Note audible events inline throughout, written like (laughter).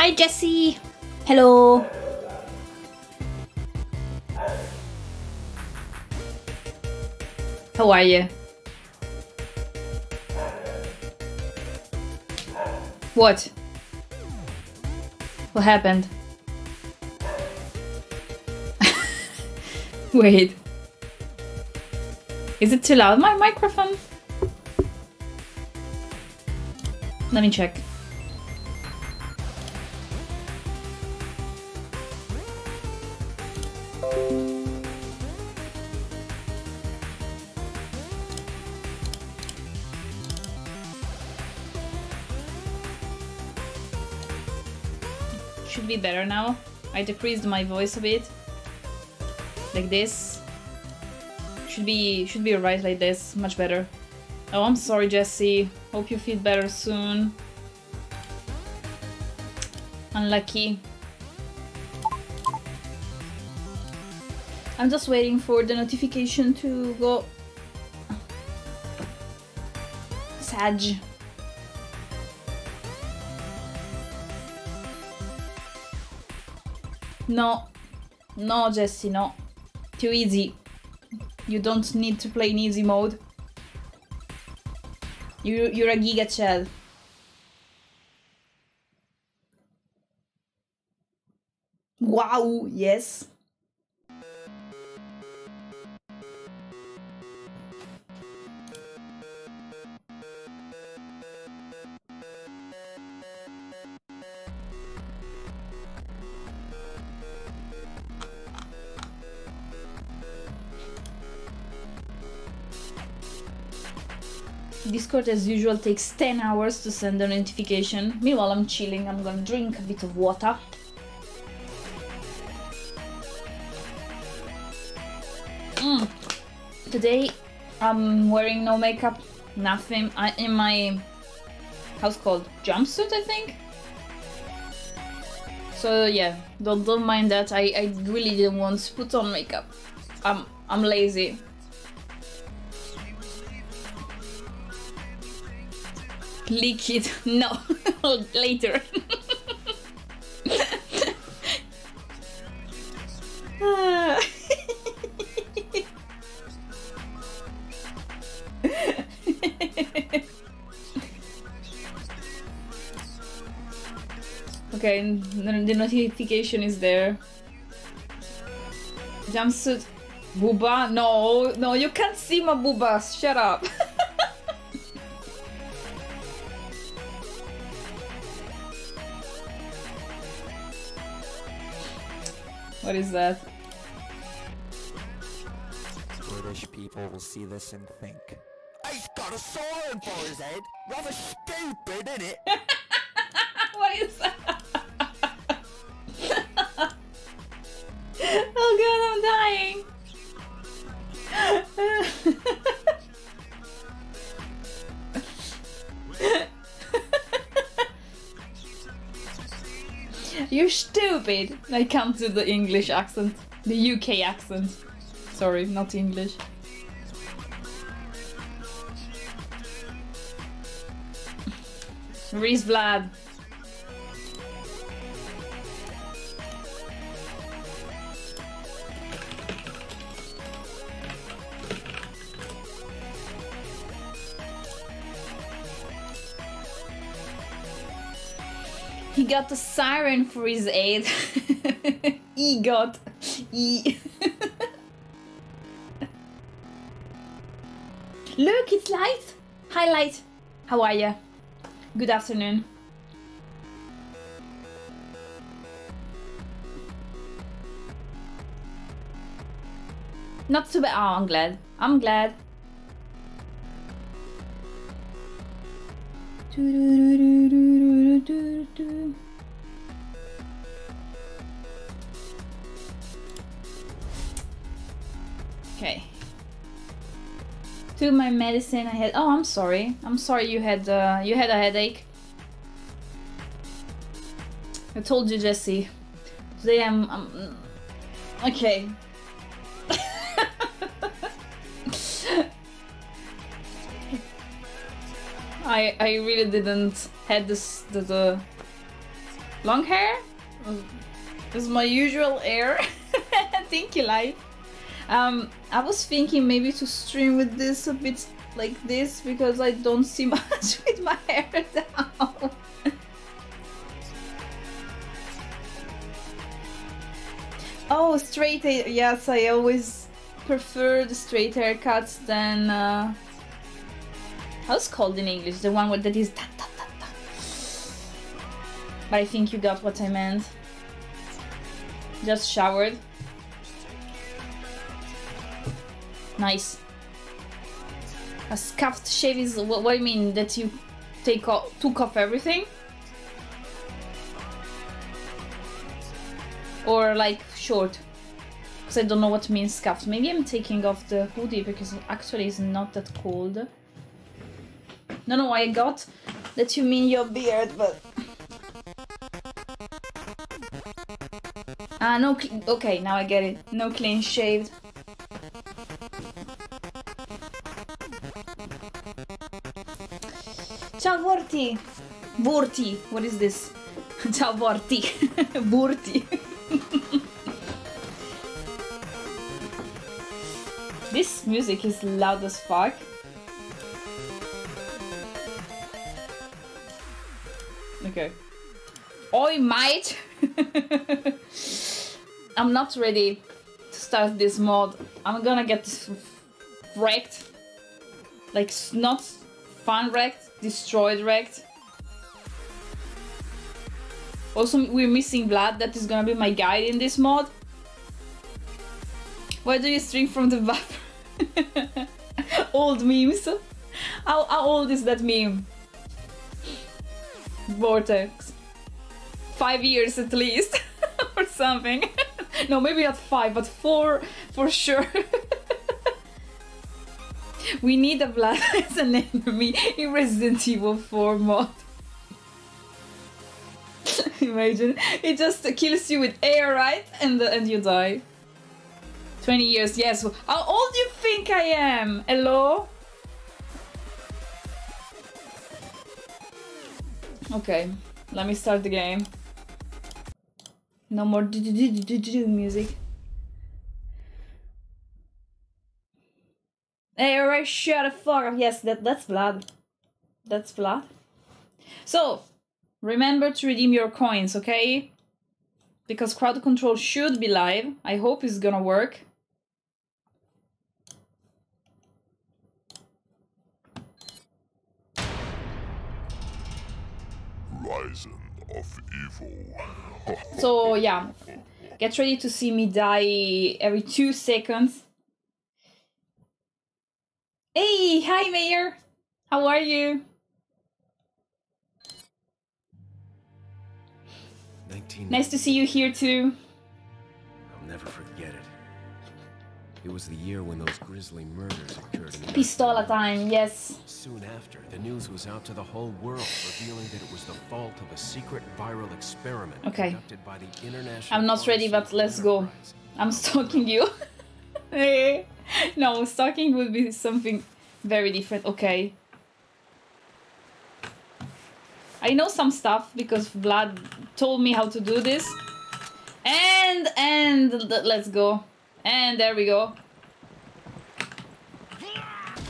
Hi, Jesse. Hello. How are you? What? What happened? (laughs) Wait. Is it too loud, my microphone? Let me check. Better now. I decreased my voice a bit. Like this. Should be should be alright like this. Much better. Oh, I'm sorry, Jesse. Hope you feel better soon. Unlucky. I'm just waiting for the notification to go. Sag. No. No, Jesse, no. Too easy. You don't need to play in easy mode. You, you're a Giga Chad. Wow, yes. Discord as usual takes 10 hours to send a notification. Meanwhile I'm chilling, I'm gonna drink a bit of water. Mm. Today I'm wearing no makeup, nothing. I in my how's called jumpsuit I think. So yeah, don't don't mind that. I, I really didn't want to put on makeup. I'm I'm lazy. Leak it. No, (laughs) later. Okay, the notification is there. Jumpsuit. Booba? No, no, you can't see my boobas. Shut up. (laughs) what is that? British people will see this and think, He's got a siren for his head! Rather stupid, isn't it? (laughs) what is that? (laughs) oh god, I'm dying. (laughs) You're stupid. I can't do the English accent. The UK accent. Sorry, not English. Reese Vlad. Got the siren for his aid. he (laughs) got. He. (laughs) Look, it's light. Hi, light. How are you? Good afternoon. Not too bad. Oh, I'm glad. I'm glad. Okay. Took my medicine. I had. Oh, I'm sorry. I'm sorry you had. Uh, you had a headache. I told you, Jesse. Today I'm. I'm okay. (laughs) I I really didn't had this the, the Long hair? This is my usual hair. (laughs) Thank you, life. Um, I was thinking maybe to stream with this a bit like this because I don't see (laughs) much with my hair (laughs) down. oh, straight hair. Yes, I always prefer the straight haircuts than. Uh, how's called in English? The one that is. Ta, ta, ta, ta. But I think you got what I meant. Just showered. Nice. A scuffed shave is what, what do you mean that you take off took off everything? Or like short? Because I don't know what means scuffed. Maybe I'm taking off the hoodie because it actually it's not that cold. No, no, I got that you mean your beard, but Ah, no. okay, now I get it. No clean shaved. Vorti! Vorti! What is this? Ciao Vorti! Vorti! this music is loud as fuck. Okay. Oi, mate! (laughs) I'm not ready to start this mod. I'm gonna get wrecked. Like, not fun wrecked, destroyed wrecked. Also, we're missing Vlad. That is gonna be my guide in this mod. Why do you stream from the (laughs) bathroom? old memes. How, how old is that meme? Vortex. Five years at least. (laughs) or something. (laughs) no, maybe not five, but four for sure. We need a Vlad as an enemy in Resident Evil 4 mod. (laughs) Imagine it just kills you with air, right? And uh, and you die. 20 years, yes. How old do you think I am? Hello? Okay, let me start the game. No more do do do do do music. Hey, alright, shut the fuck up. Yes, that that's Vlad. That's Vlad. So, remember to redeem your coins, okay? Because crowd control should be live. I hope it's gonna work. Of evil. (laughs) So yeah, get ready to see me die every two seconds. Hey, hi Mayor. How are you? Nice to see you here too. I'll never forget it. It was the year when those grisly murders occurred in Pistola time, yes. Soon after, the news was out to the whole world, revealing that it was the fault of a secret viral experiment Okay. conducted by the International I'm not ready, but let's go. I'm stalking you. (laughs) Eh. (laughs) no, stalking would be something very different. Okay. I know some stuff because Vlad told me how to do this. And, and, let's go. And there we go.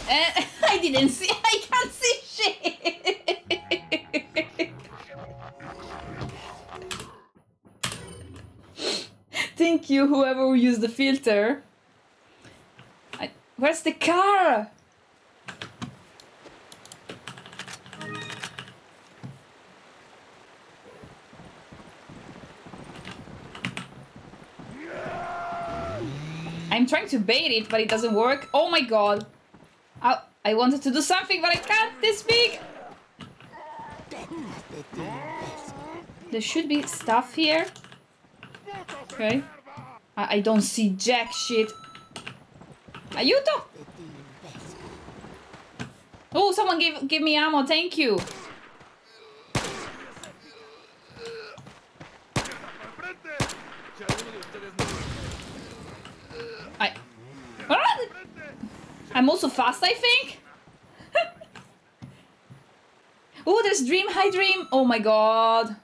And (laughs) I didn't see, I can't see shit. (laughs) Thank you, whoever used the filter. Where's the car? I'm trying to bait it, but it doesn't work. Oh my god. I, I wanted to do something, but I can't this big. There should be stuff here. Okay. I, I don't see jack shit. Aiuto! Oh, someone give give me ammo, thank you. I... I'm also fast, I think. (laughs) oh, there's Dream, hi Dream. Oh my god.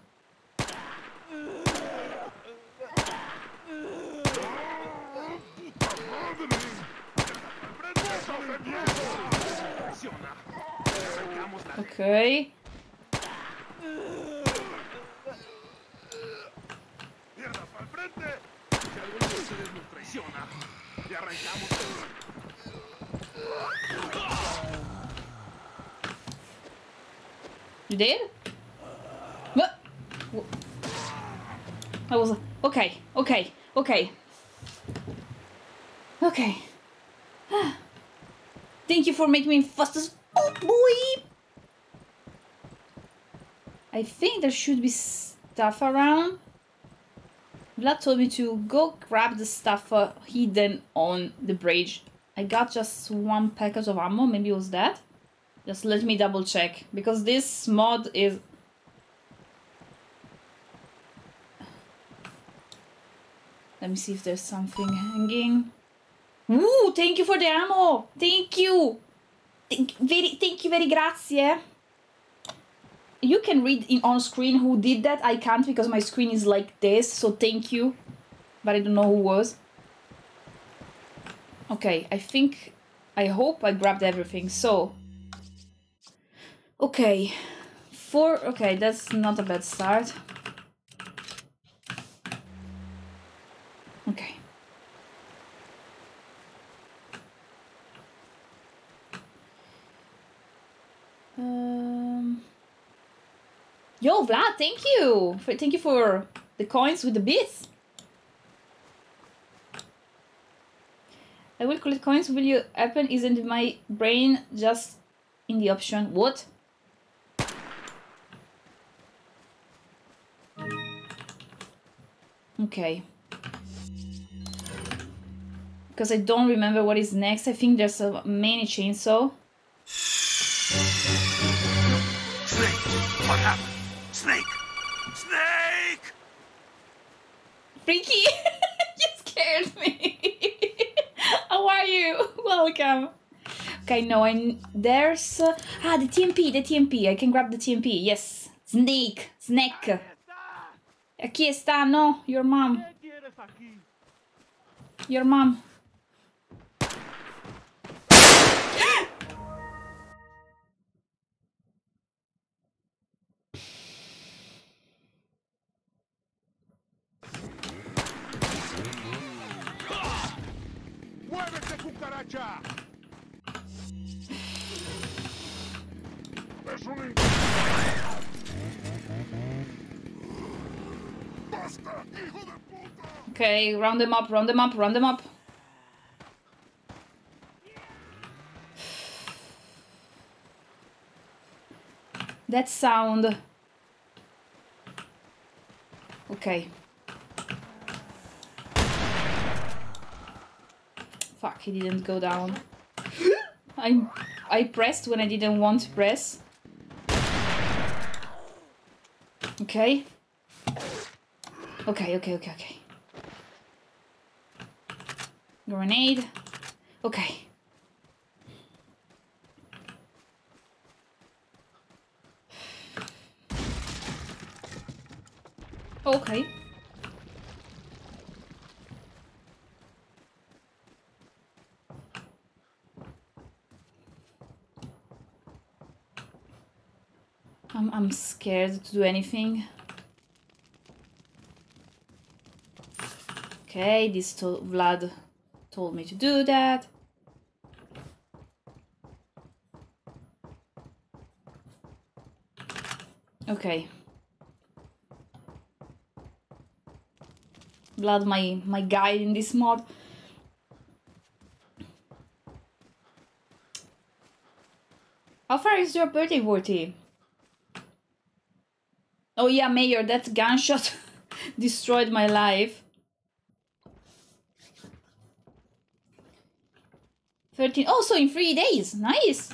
Arrancamos You did? What? I was okay, okay, okay. Okay. (sighs) Ah. Thank you for making me fast as oh boy. I think there should be stuff around. Vlad told me to go grab the stuff uh, hidden on the bridge. I got just one package of ammo, maybe it was that. Just let me double check, because this mod is... Let me see if there's something hanging. Ooh, thank you for the ammo! Thank you! Thank, very, thank you very grazie. You can read in on screen who did that. I can't because my screen is like this, so thank you. But I don't know who was. Okay, I think... I hope I grabbed everything, so... Okay. Four... Okay, that's not a bad start. Okay. Um... Yo, Vlad, thank you! Thank you for the coins with the bits. I will collect coins. Will you happen? Isn't my brain just in the option? What? Okay. Because I don't remember what is next. I think there's a mini chainsaw. Snake! What happened? Snake! Snake! Freaky! (laughs) you scared me! (laughs) How are you? (laughs) Welcome! Okay, no, I... There's... Uh, ah, the TMP, the TMP. I can grab the TMP. Yes. Snake. Snake. Aquí está, no. Your mom. Your mom. Okay, round them up, round them up, round them up. That sound. Okay. Fuck, he didn't go down. (gasps) I I pressed when I didn't want to press. Okay. Okay, okay, okay, okay. Grenade. Okay. Okay. I'm, I'm scared to do anything. Okay, this to Vlad told me to do that. Okay. Vlad, my my guide in this mod. How far is your birthday, worthy? Oh yeah, Mayor, that gunshot (laughs) destroyed my life. 13 also in three days. Nice.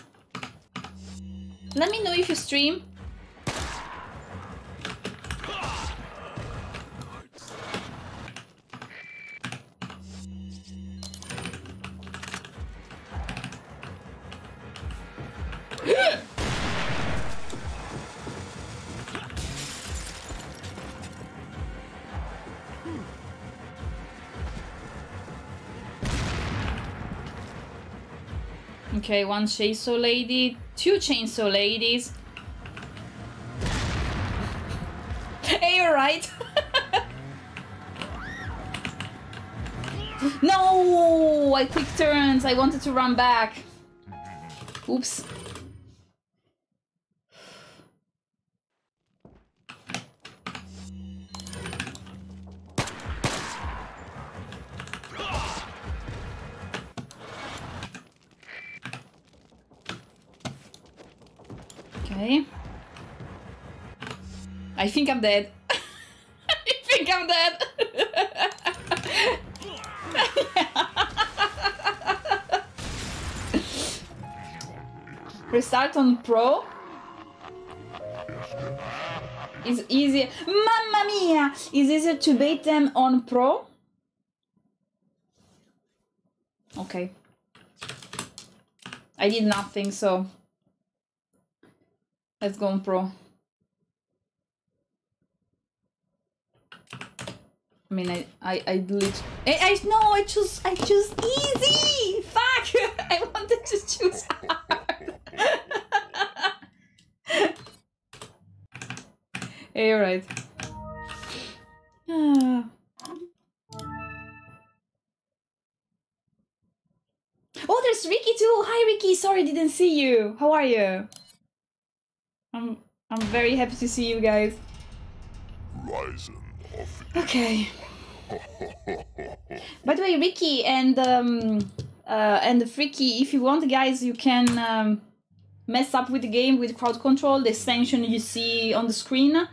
Let me know if you stream Okay, one chainsaw lady, two chainsaw ladies. (laughs) Hey, you're right. (laughs) no, I quick turns. I wanted to run back. Oops. Okay. I think I'm dead. (laughs) I think I'm dead. (laughs) Restart on Pro. Is easier. Mamma mia! Is easier to bait them on Pro? Okay. I did nothing, so let's go on Pro. I mean, I, I, I lit. I, I no, I choose, I choose easy. Fuck! (laughs) I wanted to choose hard. (laughs) hey, you're right. Ah. Oh, there's Ricky too. Hi, Ricky. Sorry, didn't see you. How are you? I'm, I'm very happy to see you guys. Ryzen Okay. By the way, Ricky and um, uh, and Freaky, if you want, guys, you can um, mess up with the game with crowd control. The extension you see on the screen.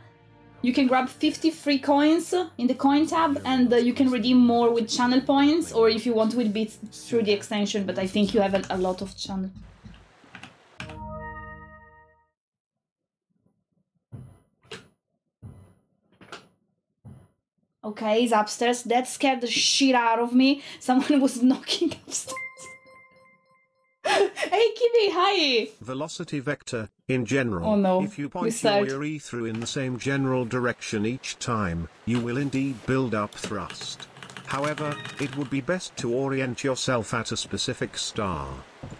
You can grab 50 free coins in the coin tab, and uh, you can redeem more with channel points, or if you want with bits through the extension. But I think you have a, a lot of channel. Okay, he's upstairs. That scared the shit out of me. Someone was (laughs) knocking upstairs. (laughs) hey, Kimmy, hi! Velocity vector, in general, Oh no, if you point your. E through in the same general direction each time, you will indeed build up thrust. However, it would be best to orient yourself at a specific star.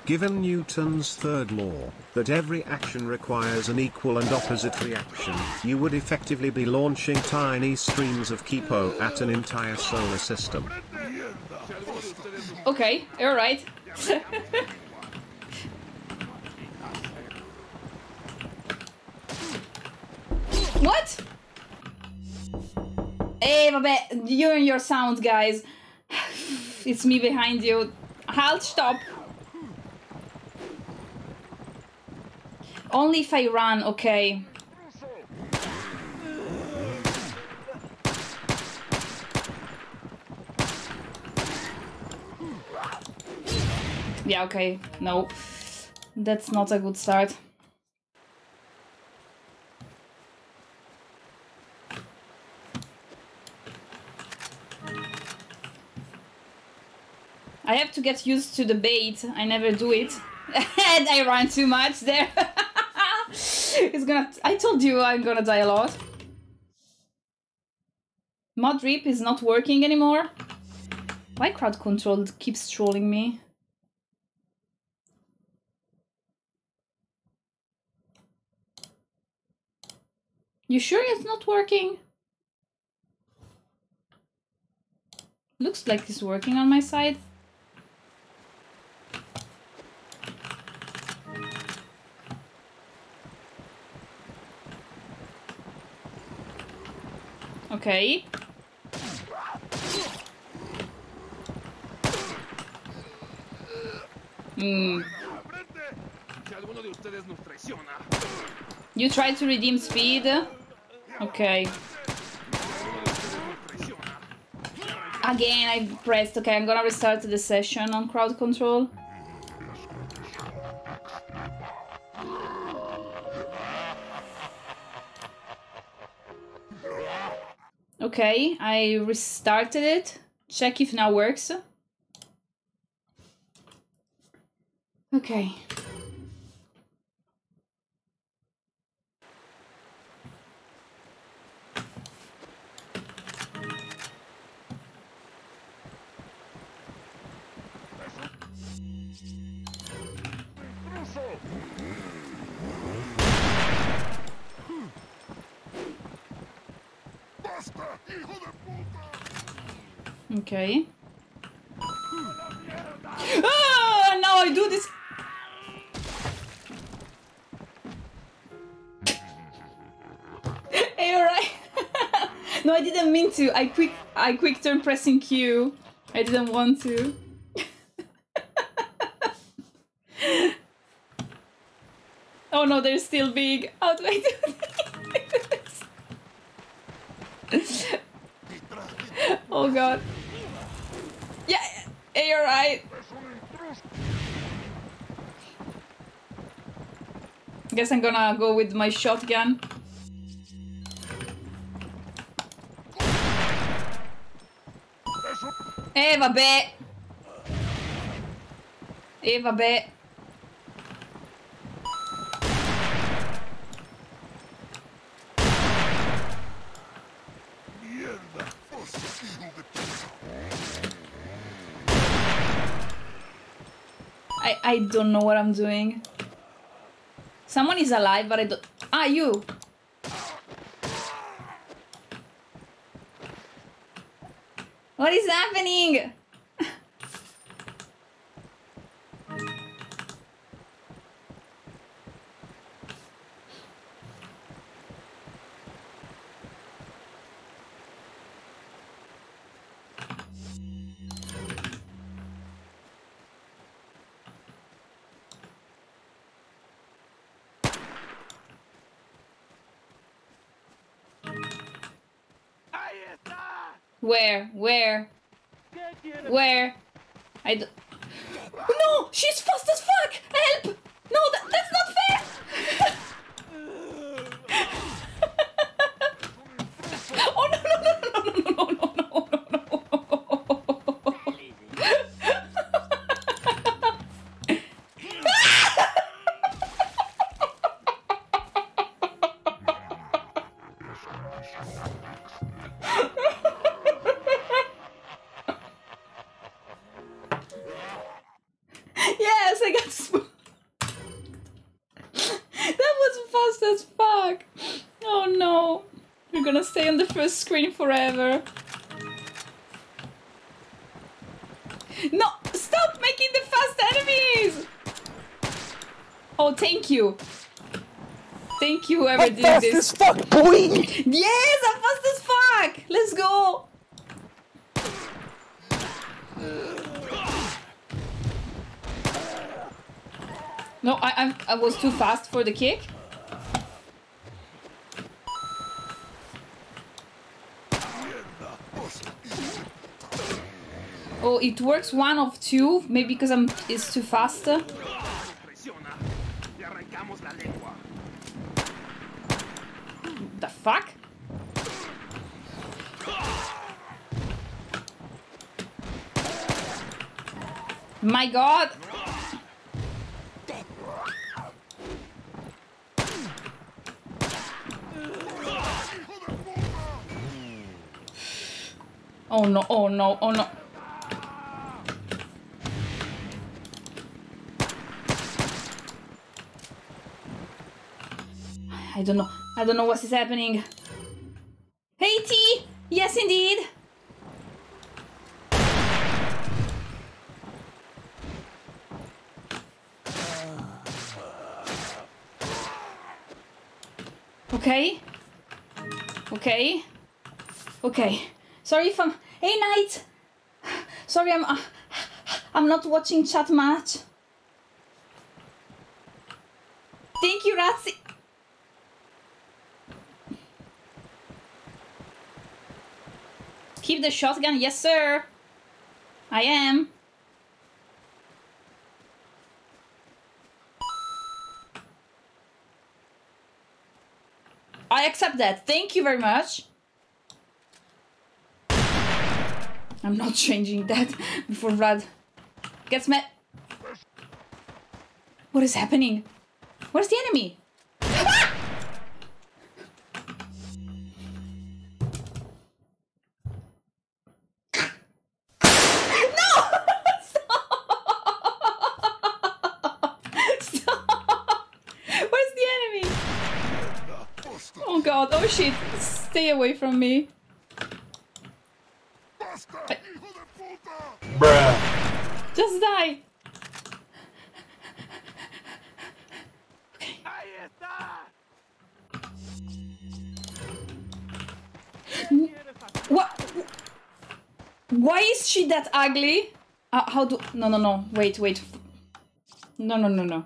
Given Newton's third law, that every action requires an equal and opposite reaction, you would effectively be launching tiny streams of Kipo at an entire solar system. Okay, you're right. (laughs) what? Hey, vabbè, you and your sound, guys. It's me behind you. Halt, stop. Only if I run, okay. Yeah, okay. No. That's not a good start. I have to get used to the bait. I never do it. (laughs) and I run too much there. (laughs) it's gonna... I told you I'm gonna die a lot. Mod Rip is not working anymore. Why crowd control keeps trolling me? You sure it's not working? Looks like it's working on my side. Nos traiciona, hmm. You try to redeem speed. Okay. Again, I pressed. Okay, I'm gonna restart the session on crowd control. Okay, I restarted it. Check if now works. Okay. Okay. Ah, now I do this. hey, alright. (laughs) no, I didn't mean to. I quick, I quick turn pressing Q. I didn't want to. (laughs) oh no, they're still big. How do I do this? Oh god. Yeah, you're right. Guess I'm gonna go with my shotgun. Eh, vabbè. Eh, vabbè. ¡Mierda! ¡Vos, hijo de puta! I, don't know what I'm doing. Someone is alive, but I don't. Ah, you! What is happening? Where? Where? Where? I d- No! She's fast as fuck! Help! No, that, that's not fair! Did this. fuck, boy! Yes, I'm fast as fuck! Let's go! No, I, I, I was too fast for the kick. Oh, it works one of two, maybe because I'm it's too fast. My god! Oh no, oh no, oh no. I don't know. I don't know what is happening. Hey T! Yes indeed! Okay. Okay. Okay. Sorry if I'm. Hey, Knight! Sorry, I'm. Uh, I'm not watching chat much. Thank you, Razzi. Keep the shotgun, yes, sir. I am. I accept that. Thank you very much. I'm not changing that (laughs) before Vlad gets mad. What is happening? Where's the enemy? Stay away from me. ¡Basta, hijo de puta! Bruh. Just die. ¡Ahí está! What? Why is she that ugly? Uh, how do? No, no, no. Wait, wait. No, no, no, no.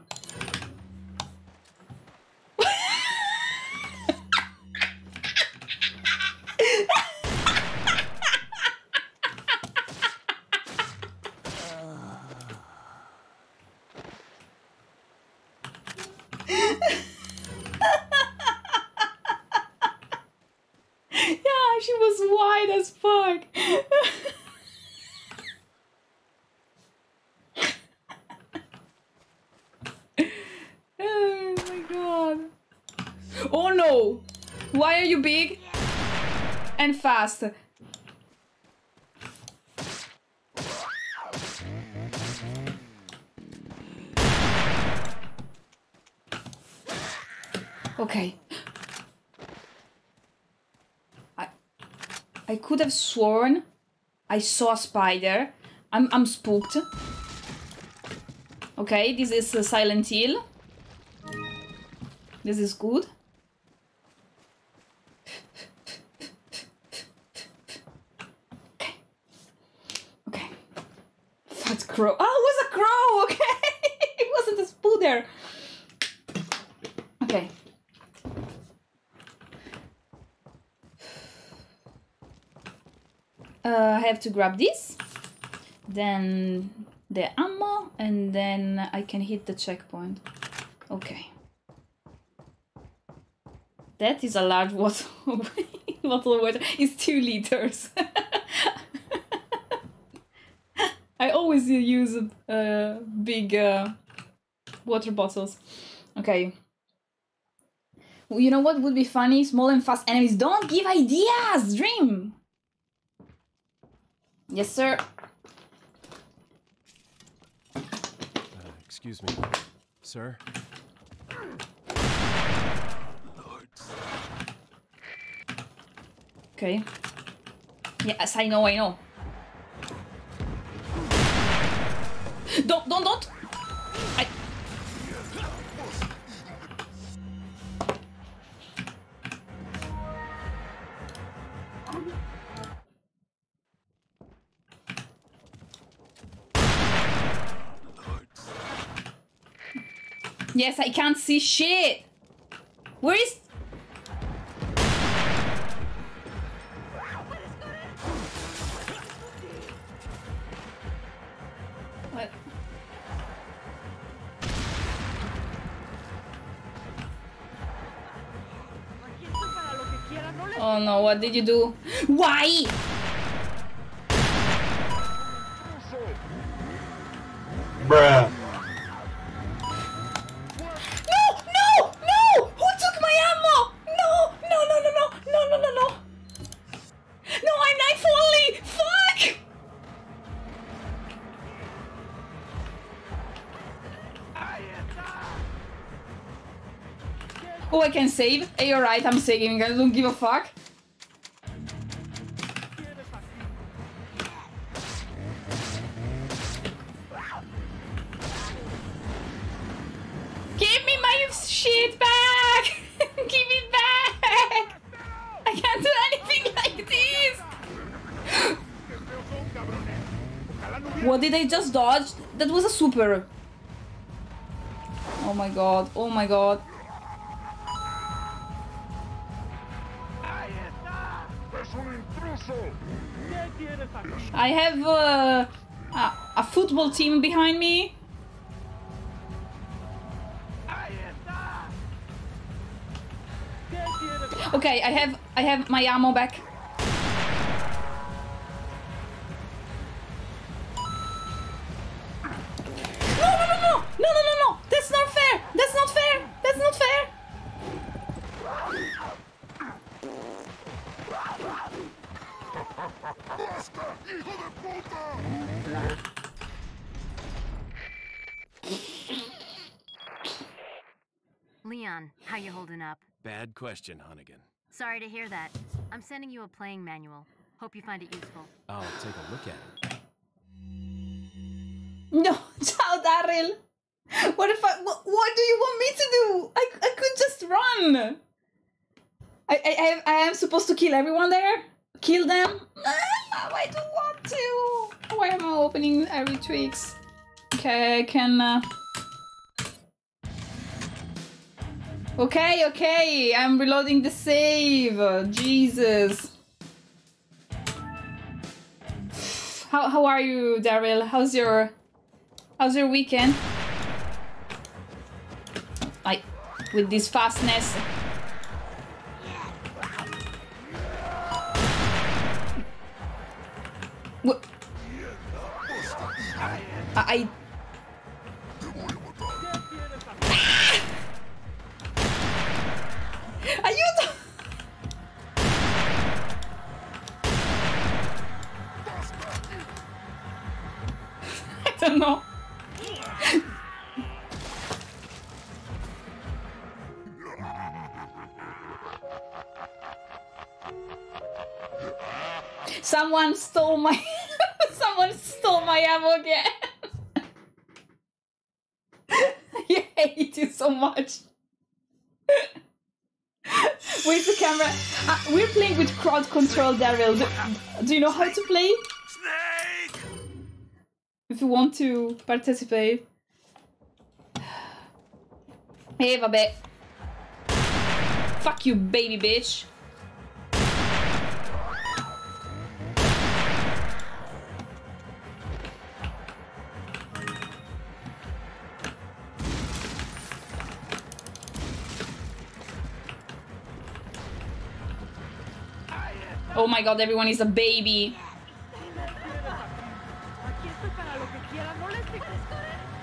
yeah, she was white as fuck. oh my god. Oh no! Why are you big Okay. I I could have sworn I saw a spider. I'm I'm spooked. Okay, this is uh, Silent Hill. This is good. Okay. Okay. Fat crow. Oh, it was a crow. Okay, it wasn't a spooder. Okay. Uh, I have to grab this, then the ammo, and then I can hit the checkpoint. Okay. That is a large (laughs) water bottle of water. It's two liters. (laughs) I always use uh, big uh, water bottles. Okay. You know what would be funny? Small and fast enemies. Don't give ideas! Dream! Yes, sir. Uh, excuse me. Sir? Okay. Yes, I know, I know. Don't, don't, don't! Yes, I can't see shit! Where is... What? Oh no, what did you do? Why? Save. Hey, alright, I'm saving. I don't give a fuck. Give me my shit back! (laughs) Give it back! I can't do anything like this! What did I just dodge? That was a super. Oh my god, oh my god. I have uh, a, a football team behind me. Okay, I have I have my ammo back. Leon, how you holding up? Bad question, Hunnigan. Sorry to hear that. I'm sending you a playing manual. Hope you find it useful. I'll take a look at it. No, (laughs) ciao Daryl. What if I? What, what do you want me to do? I, I could just run. I, I I I am supposed to kill everyone there. Kill them. Ah, I don't want to. Why am I opening every tweaks? Okay, I can. Uh... Okay, okay. I'm reloading the save. Jesus. How how are you, Daryl? How's your how's your weekend? Like with this fastness. What? I. so much. Where's the camera? Uh, we're playing with crowd control, Daryl. Do, do you know how to play? Snake! If you want to participate. Hey, vabbè. Fuck you, baby bitch. Oh my god, everyone is a baby.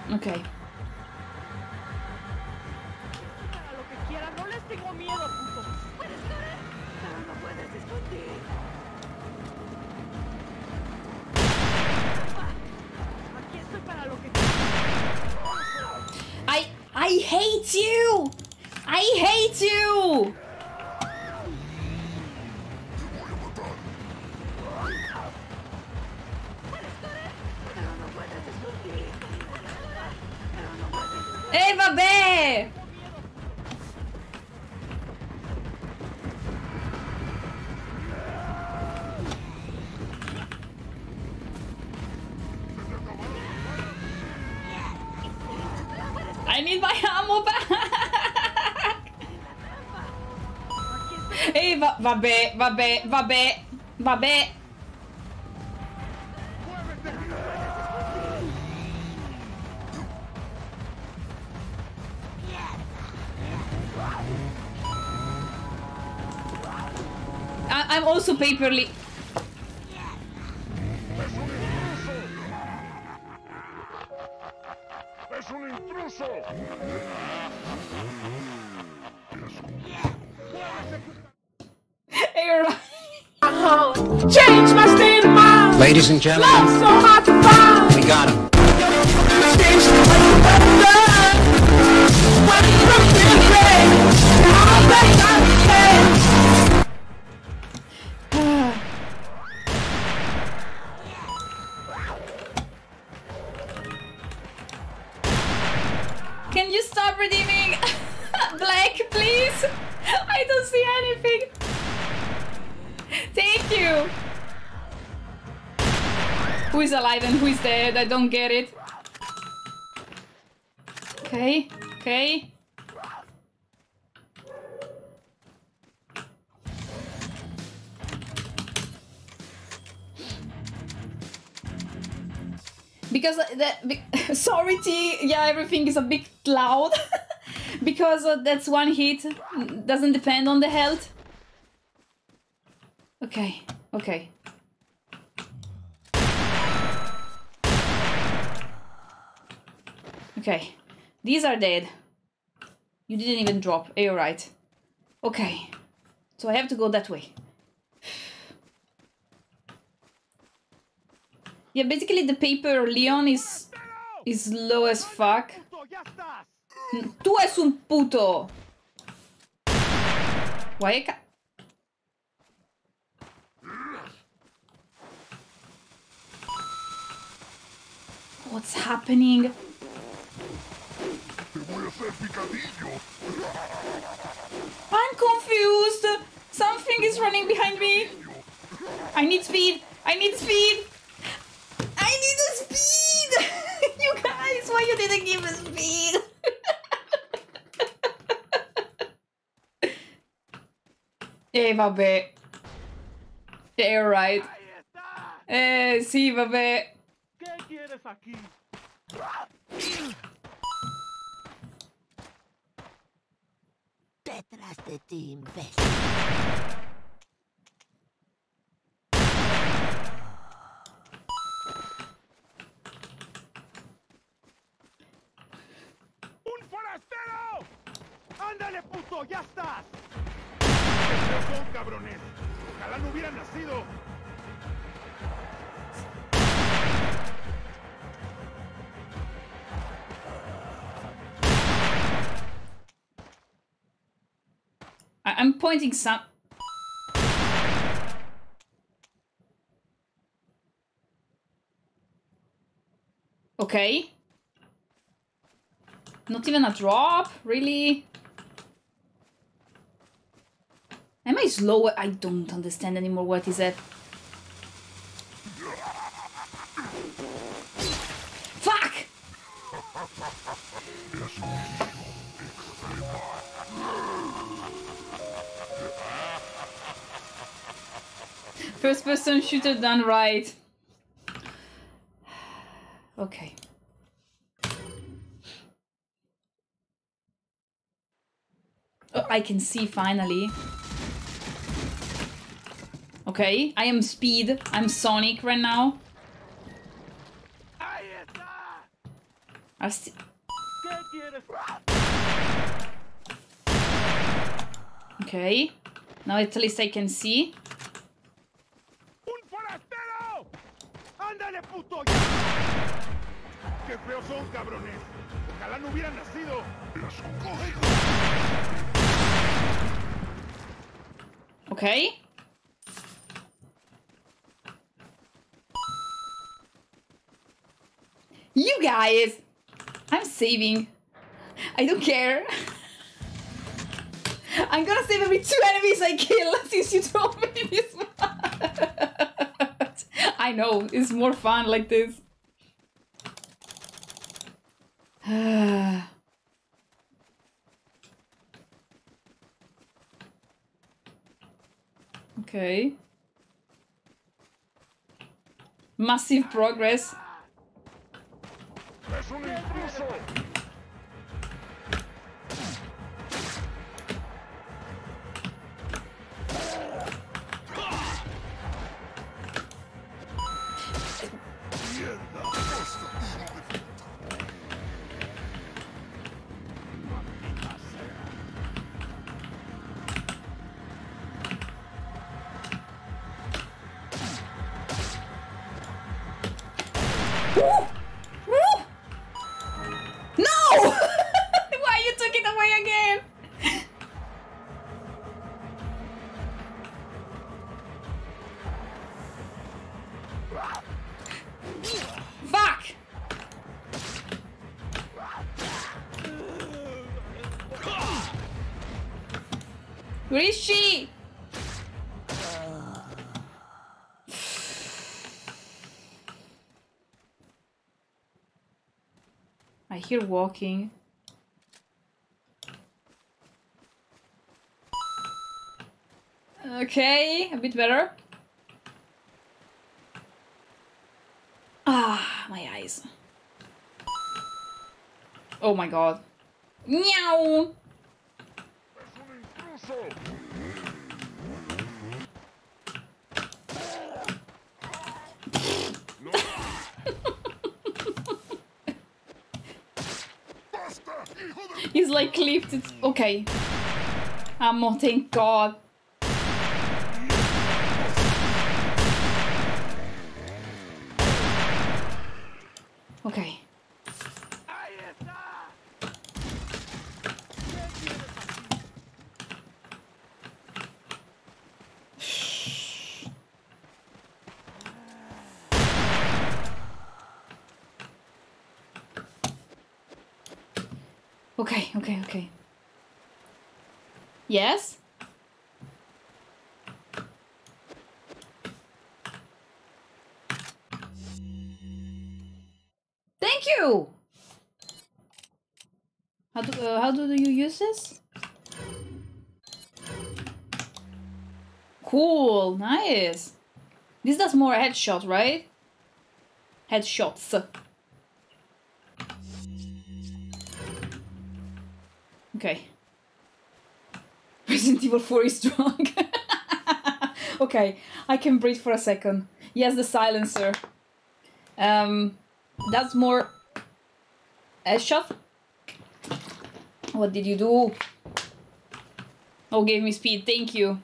Aquí vabbè, vabbè, vabbè, vabbè. I- I'm also paperly. Ladies and gentlemen, So hard to find. we got him. I don't get it. Okay, okay. because that be, (laughs) sorry T yeah everything is a bit loud (laughs) because uh, that's one hit doesn't depend on the health okay okay Okay, these are dead. You didn't even drop. You're right. Okay, so I have to go that way. Yeah, basically the paper Leon is is low as fuck. Tú es un puto. Why What's happening? Te voy a hacer picadillo. I'm confused. Something is running behind me. I need speed. I need speed. I need the speed. (laughs) you guys, why you didn't give me speed? (laughs) eh, vabbè. Yeah, right. Eh, sì, vabbè. ¿Qué quieres aquí? De ti, imbécil. ¡Un forastero! ¡Ándale, puto! ¡Ya estás! ¡Qué son, cabrones! ¡Ojalá no hubieran nacido! I'm pointing some. Okay. Not even a drop? Really? Am I slow? I don't understand anymore what is it. Fuck! First person shooter done right. (sighs) Okay. Oh, I can see finally. Okay, I am speed. I'm Sonic right now. I st- okay. Now at least I can see. ¡Un forastero! ¡Ándale, puto! ¡Ya! ¡Qué feos son, cabrones! ¡Ojalá no hubieran nacido! Okay. You guys! I'm saving. I don't care. I'm gonna save every two enemies I kill (laughs) since you told me this much. I know, it's more fun like this. (sighs) okay. Massive progress. Hear walking. Okay, a bit better. Ah, my eyes. Oh my god. Meow! ¡Es un intruso! ¡Basta, hijo de... He's like lifted. Okay. Ammo, thank god. Okay. ¡Ahí está! Okay, okay, okay. Yes? Thank you! How do, uh, how do you use this? Cool, nice. This does more headshot, right? Headshots. Okay. Resident Evil 4 is strong. (laughs) okay, I can breathe for a second. Yes, the silencer. Um, that's more headshot. What did you do? Oh, gave me speed. Thank you.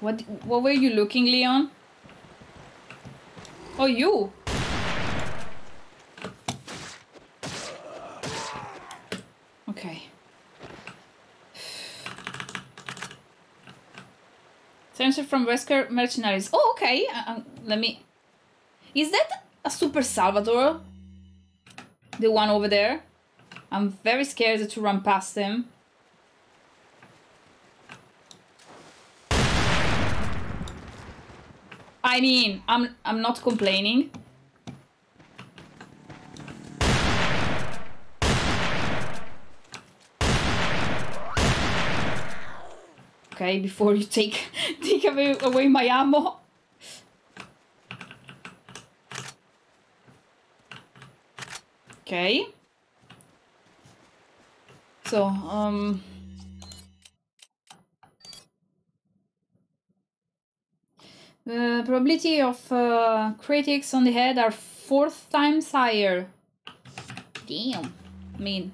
What what were you looking, Leon? Oh, you. Okay. Sensor from Wesker Mercenaries. Oh, okay. Uh, um, let me. Is that a Super Salvador? The one over there? I'm very scared to run past him. I mean, I'm I'm not complaining. Okay, before you take (laughs) take away, away my ammo. Okay. So, um The probability of uh, critics on the head are four times higher. Damn. I mean.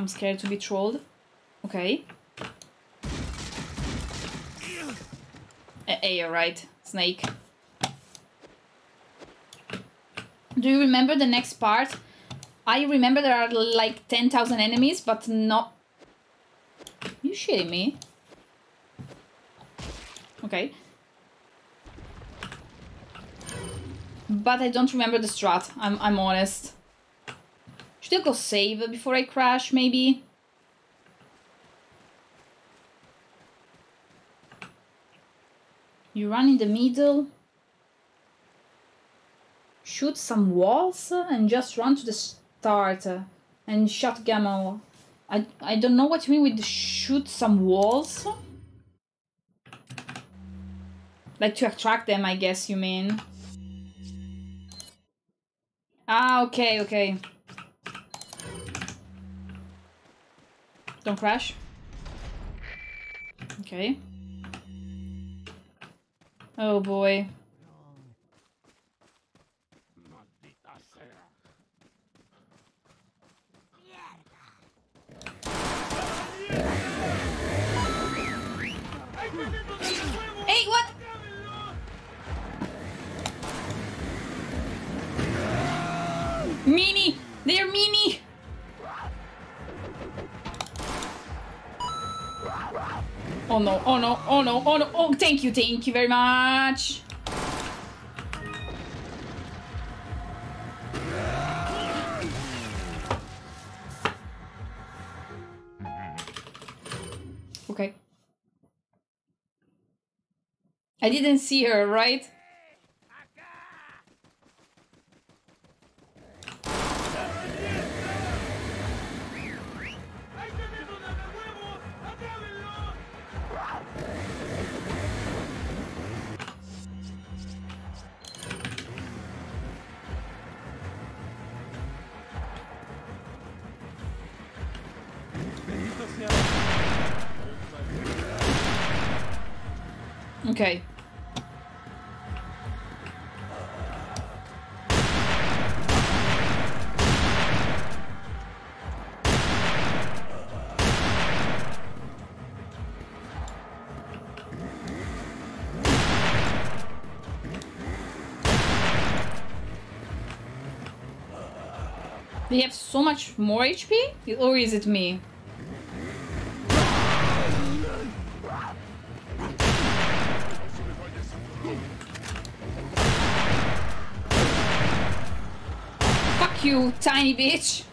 I'm scared to be trolled. Okay. Eh, eh, you're right, Snake. Do you remember the next part? I remember there are like 10,000 enemies, but not... You shitting me? Okay. But I don't remember the strat, I'm, I'm honest. I go save before I crash, maybe? You run in the middle. Shoot some walls and just run to the start and shot gamma. I, I don't know what you mean with shoot some walls. Like to attract them, I guess you mean. Ah, okay, okay. Don't crash. Okay. Oh boy. Oh no, oh no, oh no, oh no, oh thank you, thank you very much! Okay. I didn't see her, right? Okay. They have so much more HP? Or is it me? You, tiny bitch.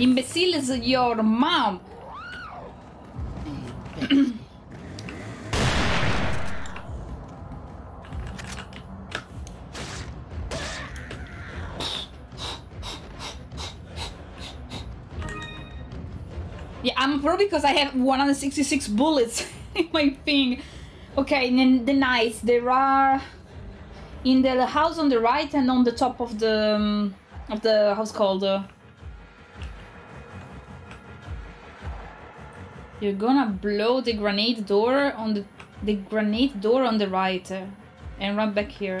Imbecile is your mom. (coughs) Yeah, I'm probably because I have 166 bullets (laughs) in my thing. Okay, and then the knights. There are in the house on the right and on the top of the um, of the house called. Uh, You're gonna blow the grenade door on the the grenade door on the right uh, and run back here.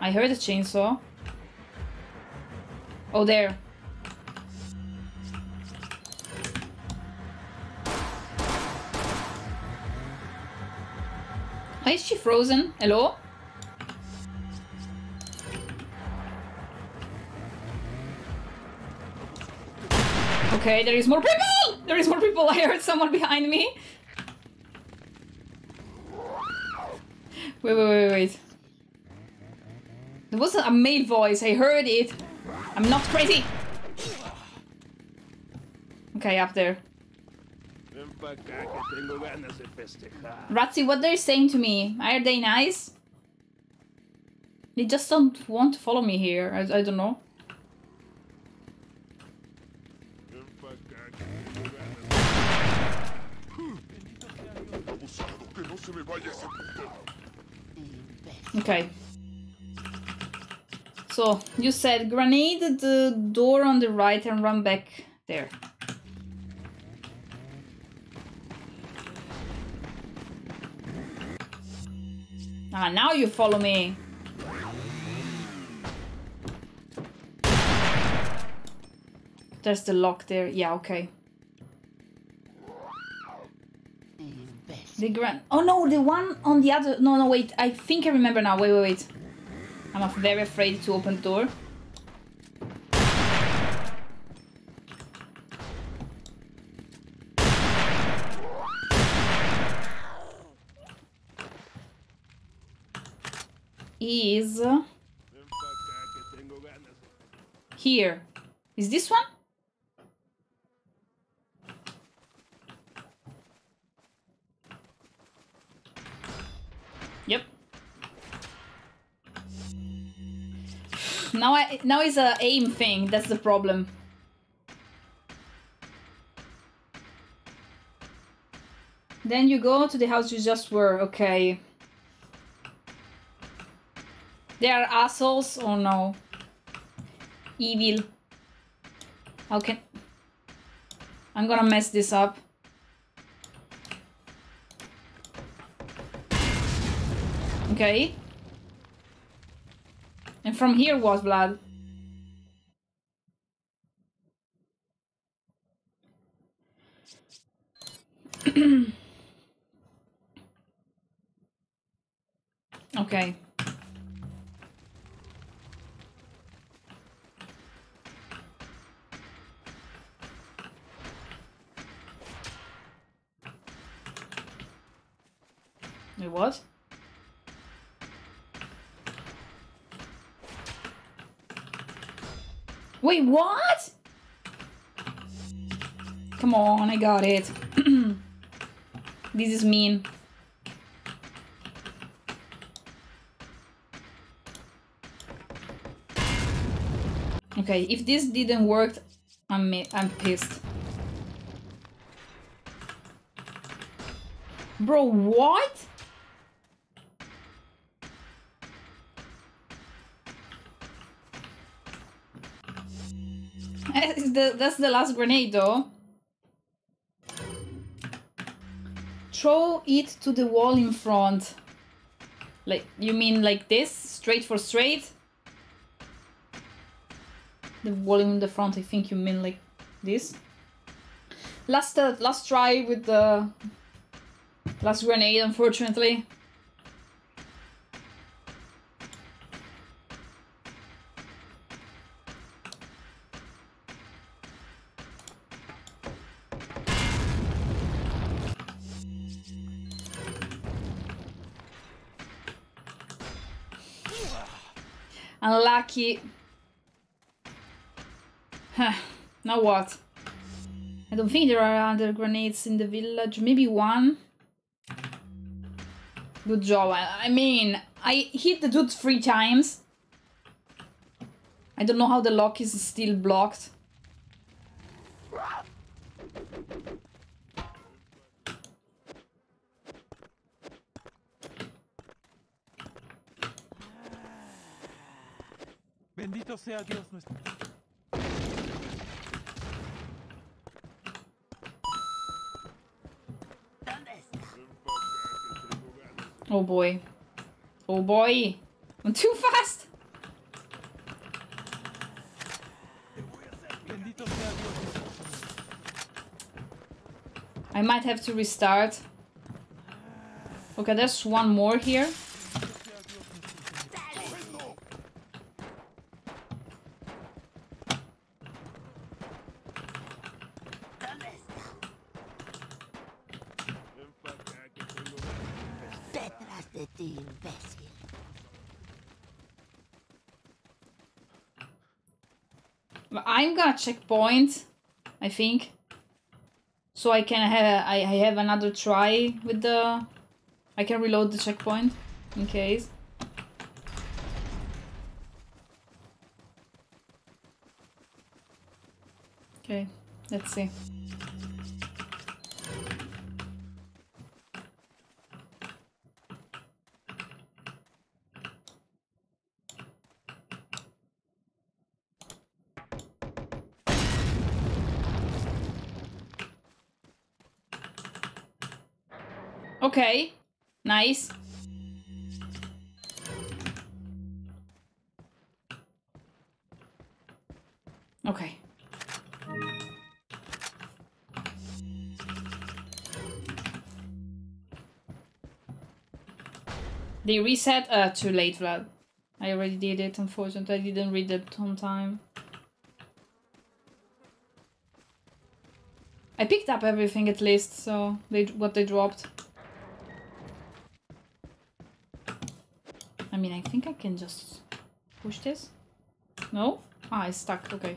I heard a chainsaw. Oh, there. Why is she frozen? Hello? Okay, there is more people! There is more people. (laughs) I heard someone behind me. Wait, wait, wait, wait. There was a male voice. I heard it. I'm not crazy. Okay, up there. Ratsy, what they're saying to me? Are they nice? They just don't want to follow me here. I, I don't know. Me vaya ese puto. Okay. So, you said grenade the door on the right and run back there. Ah, now you follow me. There's the lock there. Yeah, okay. The grand. Oh no, the one on the other. No, no, wait. I think I remember now. Wait, wait, wait. I'm very afraid to open door. Is here. Is this one? Now I now it's a aim thing. That's the problem. Then you go to the house you just were. Okay. They are assholes or no? Evil. Can... I'm gonna mess this up. Okay. And from here was blood. (clears throat) okay. Wait, what? Wait, what? Come on, I got it. (clears throat) this is mean. Okay, if this didn't work, I'm I'm pissed. Bro, what? The- That's the last grenade though. Throw it to the wall in front. Like, you mean like this? Straight for straight? The wall in the front, I think you mean like this. Last, uh, last try with the last grenade, unfortunately. Unlucky. Huh. Now what? I don't think there are other grenades in the village. Maybe one. Good job. I, I mean, I hit the dude three times. I don't know how the lock is still blocked. Bendito sea Dios nuestro. Oh boy. Oh boy. I'm too fast. Bendito sea Dios nuestro. I might have to restart. Okay, there's one more here. Checkpoint, I think. So I can have I, I have another try with the I can reload the checkpoint in case. Okay, let's see. Okay, nice. Okay. They reset? Uh, too late, Vlad. I already did it, unfortunately. I didn't read it on time. I picked up everything at least, so they what they dropped. Mean, I think I can just push this. No? Ah, it's stuck. Okay.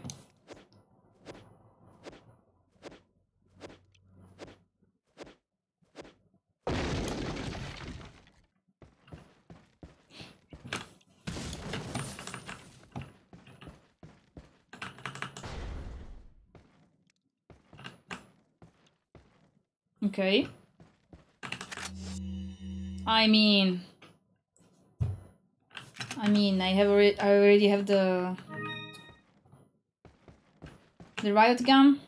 Okay. I mean, I mean, I have already, I already have the the riot gun.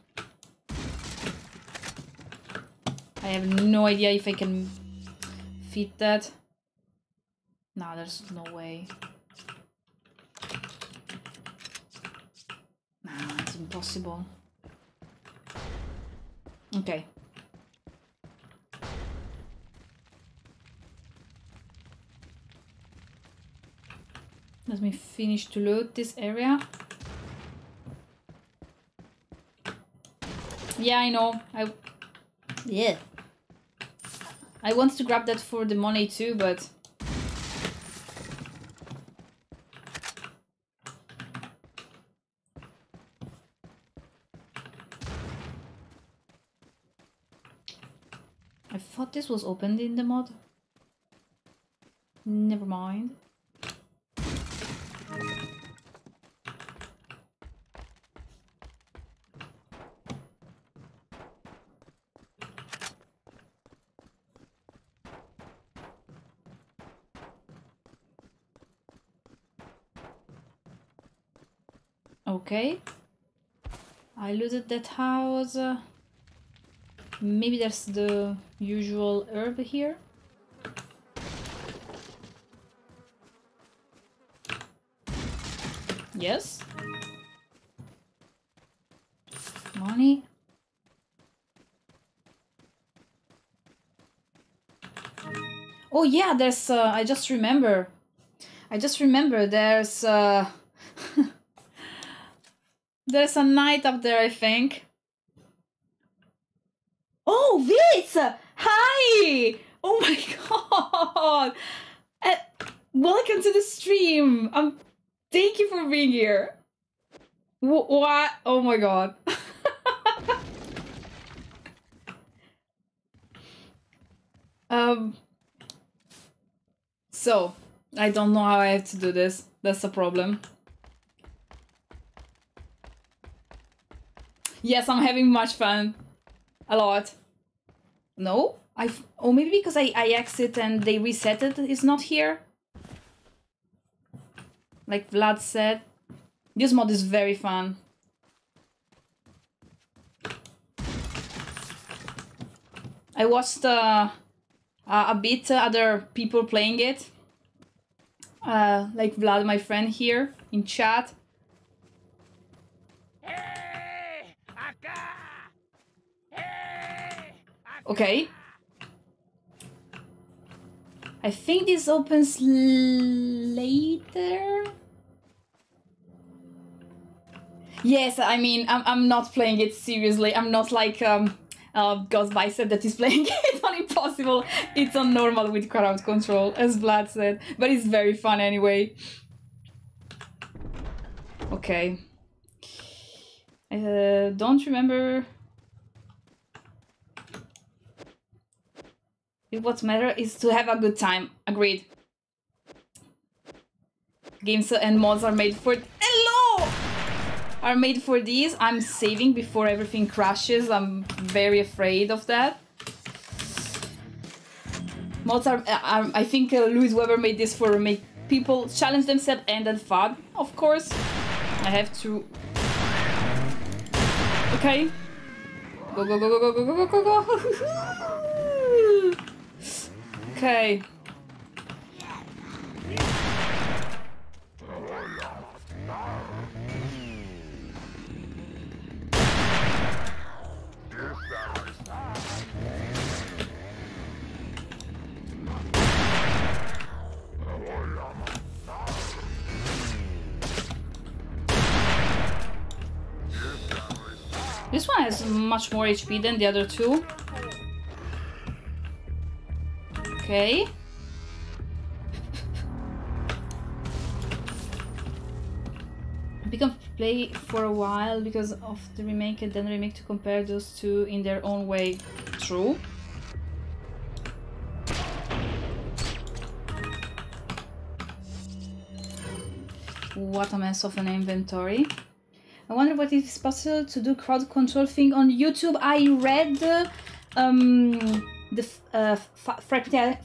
I have no idea if I can fit that. No, there's no way. Nah, it's impossible. Okay. Let me finish to load this area. Yeah, I know. I yeah. I want to grab that for the money too, but I thought this was opened in the mod. Never mind. Okay. I looted that house. Maybe there's the usual herb here. Yes. Money. Oh yeah, there's uh, I just remember. I just remember there's uh there's a knight up there, I think. Oh, Vitz! Hi! Oh my (laughs) god! Uh, welcome to the stream. Um, thank you for being here. Wh- what? Oh my god. (laughs) um. So, I don't know how I have to do this. That's a problem. Yes, I'm having much fun. A lot. No? I oh maybe because I I exit and they reset it is not here. Like Vlad said, this mod is very fun. I watched uh, uh, a bit other people playing it. Uh, like Vlad, my friend here in chat. Okay. I think this opens later. Yes, I mean, I'm, I'm not playing it seriously. I'm not like um, uh, Ghost Bicep that is (laughs) playing it on Impossible. It's on normal with crowd control, as Vlad said. But it's very fun anyway. Okay. I uh, don't remember What matter is to have a good time. Agreed. Games and mods are made for hello are made for these. I'm saving before everything crashes. I'm very afraid of that. Mods are, are I think uh, Louis Weber made this for make people challenge themselves and then fun. Of course, I have to. Okay. Go go go go go go go go go. (laughs) Okay. This one has much more HP than the other two. Okay. Become play for a while because of the remake and then remake to compare those two in their own way. True. What a mess of an inventory. I wonder what it is possible to do crowd control thing on YouTube. I read um, the uh,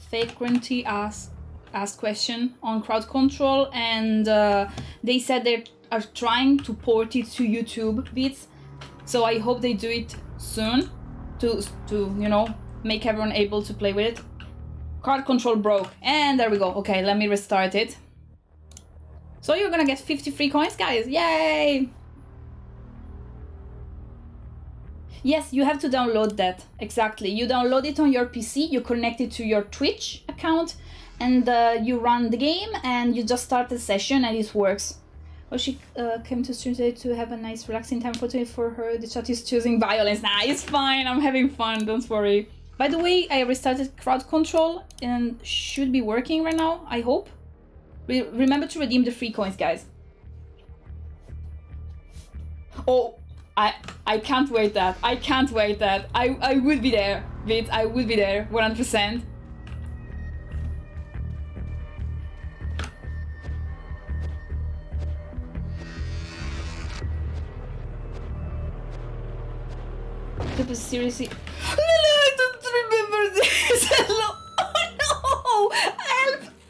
frequently asked asked question on crowd control, and uh, they said they are trying to port it to YouTube bits. So I hope they do it soon to to you know make everyone able to play with it. Crowd control broke, and there we go. Okay, let me restart it. So you're gonna get 50 free coins, guys! Yay! Yes, you have to download that. Exactly. You download it on your PC, you connect it to your Twitch account, and uh, you run the game, and you just start the session, and it works. Oh, she uh, came to stream today to have a nice, relaxing time for today for her. The chat is choosing violence. Nah, it's fine. I'm having fun. Don't worry. By the way, I restarted crowd control and should be working right now, I hope. Re remember to redeem the free coins, guys. Oh, I I can't wait that. I can't wait that. I, I would be there, Vit. I would be there, 100%. It was seriously. (gasps) Lily, I don't remember this. (laughs) Hello. Oh no! Help!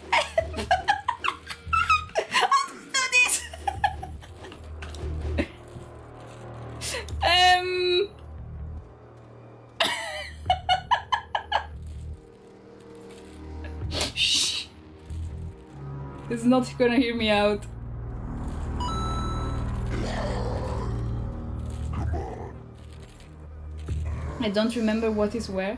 Um. Shh. He's not gonna hear me out. I don't remember what is where.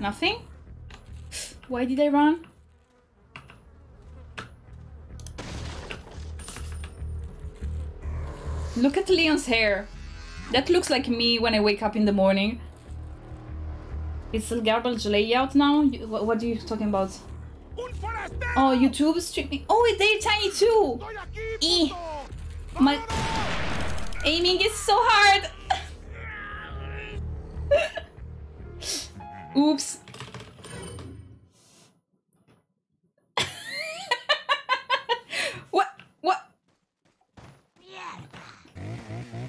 Nothing? Why did I run? Look at Leon's hair. That looks like me when I wake up in the morning. It's a garbage layout now? What, are you talking about? Oh, YouTube streaming. Oh, they're tiny too. E. My aiming is so hard. (laughs) Oops. what? What?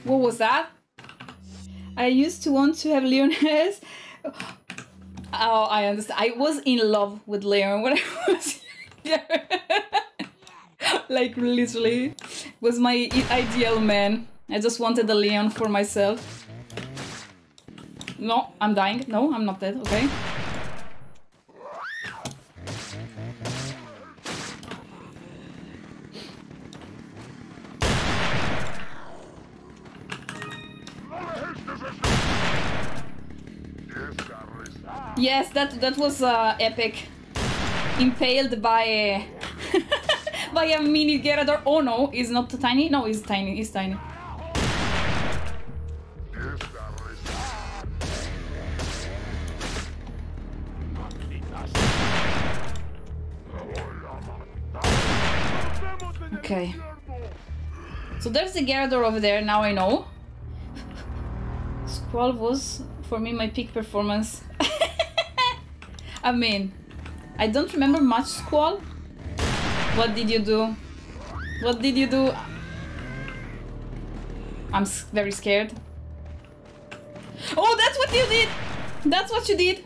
What was that? I used to want to have Leoness. Oh, I understand. I was in love with Leon when I (laughs) was younger. like literally, was my ideal man. I just wanted a Leon for myself. No, I'm dying. No, I'm not dead. Okay. Yes, that that was uh, epic. Impaled by a (laughs) by a mini Ganados. Oh no, he's not tiny. No, he's tiny. He's tiny. Okay. So there's the Ganados over there. Now I know. Squall was for me my peak performance. I mean, I don't remember much Squall. What did you do? What did you do? I'm very scared. Oh, that's what you did! That's what you did!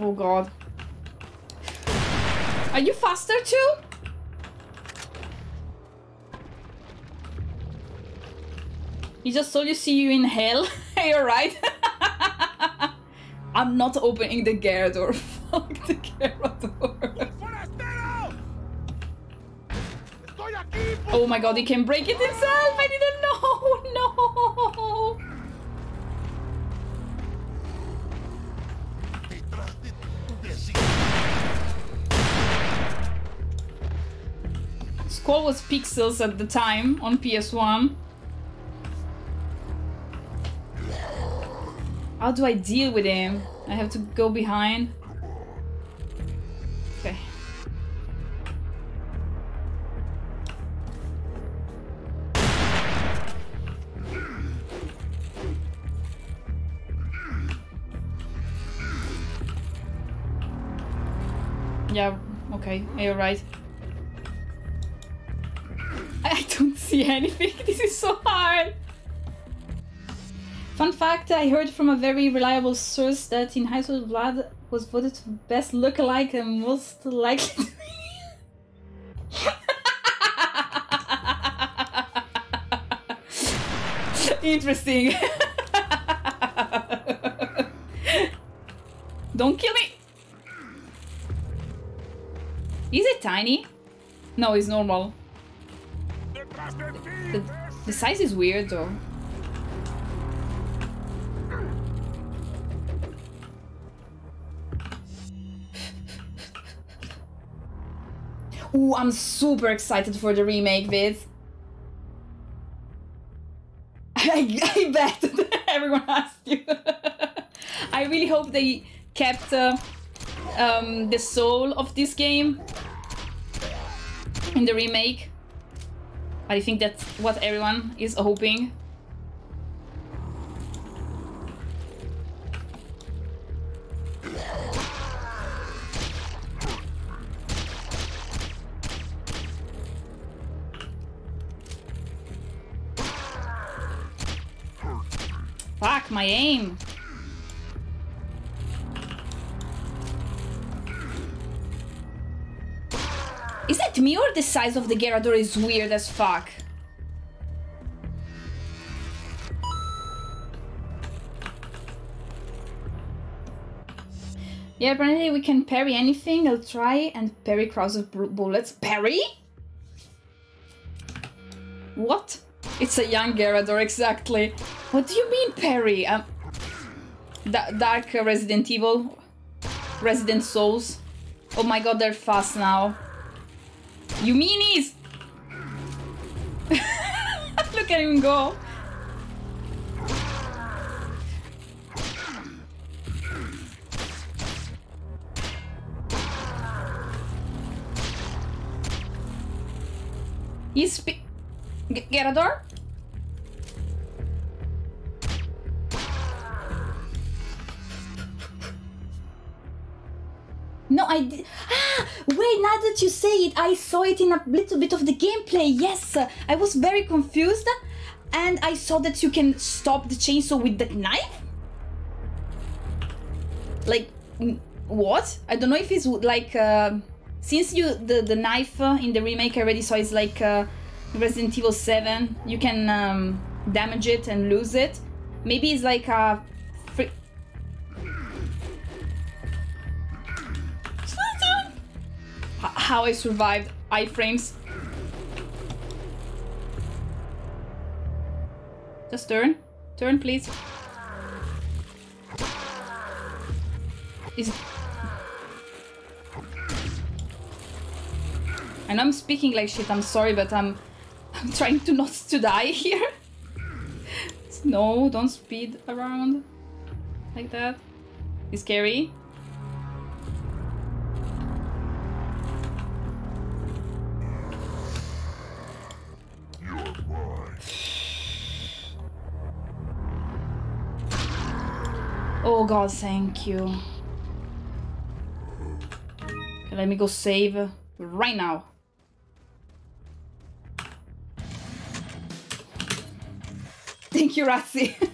Oh god. Are you faster too? He just told you see you in hell. (laughs) You're right. (laughs) I'm not opening the Gyarados. (laughs) Fuck the. Oh my god, he can break it himself! I didn't know! (laughs) No! Squall was pixels at the time on PS1. How do I deal with him? I have to go behind. Okay. Yeah, okay, you're right. I don't see anything. (laughs) This is so hard. Fun fact, I heard from a very reliable source that in high school Vlad was voted to best lookalike and most likely (laughs) to Interesting. (laughs) Don't kill me! Is it tiny? No, it's normal. The, the size is weird though. Ooh, I'm super excited for the remake, Viz. (laughs) I, I bet (laughs) everyone asked you. (laughs) I really hope they kept uh, um, the soul of this game in the remake. I think that's what everyone is hoping. My aim. Is that me or the size of the Ganado is weird as fuck? Yeah, apparently we can parry anything. I'll try and parry cross of bullets. Parry? What? It's a young Ganado, exactly. What do you mean Perry? Um, da- Dark Resident Evil? Resident Souls? Oh my god, they're fast now. You meanies! (laughs) Look at him go. He's G- Ganado? No, I did. Ah, wait, now that you say it, I saw it in a little bit of the gameplay. Yes, I was very confused. And I saw that you can stop the chainsaw with that knife? Like, what? I don't know if it's like. Uh, since you the, the knife uh, in the remake I already saw is like uh, Resident Evil 7, you can um, damage it and lose it. Maybe it's like a. Free- how I survived iframes. Just turn. Turn, please. Is know I'm speaking like shit, I'm sorry, but I'm I'm trying to not to die here. (laughs) no, don't speed around like that. It's scary. Oh god, thank you. Okay, let me go save right now. Thank (laughs) you,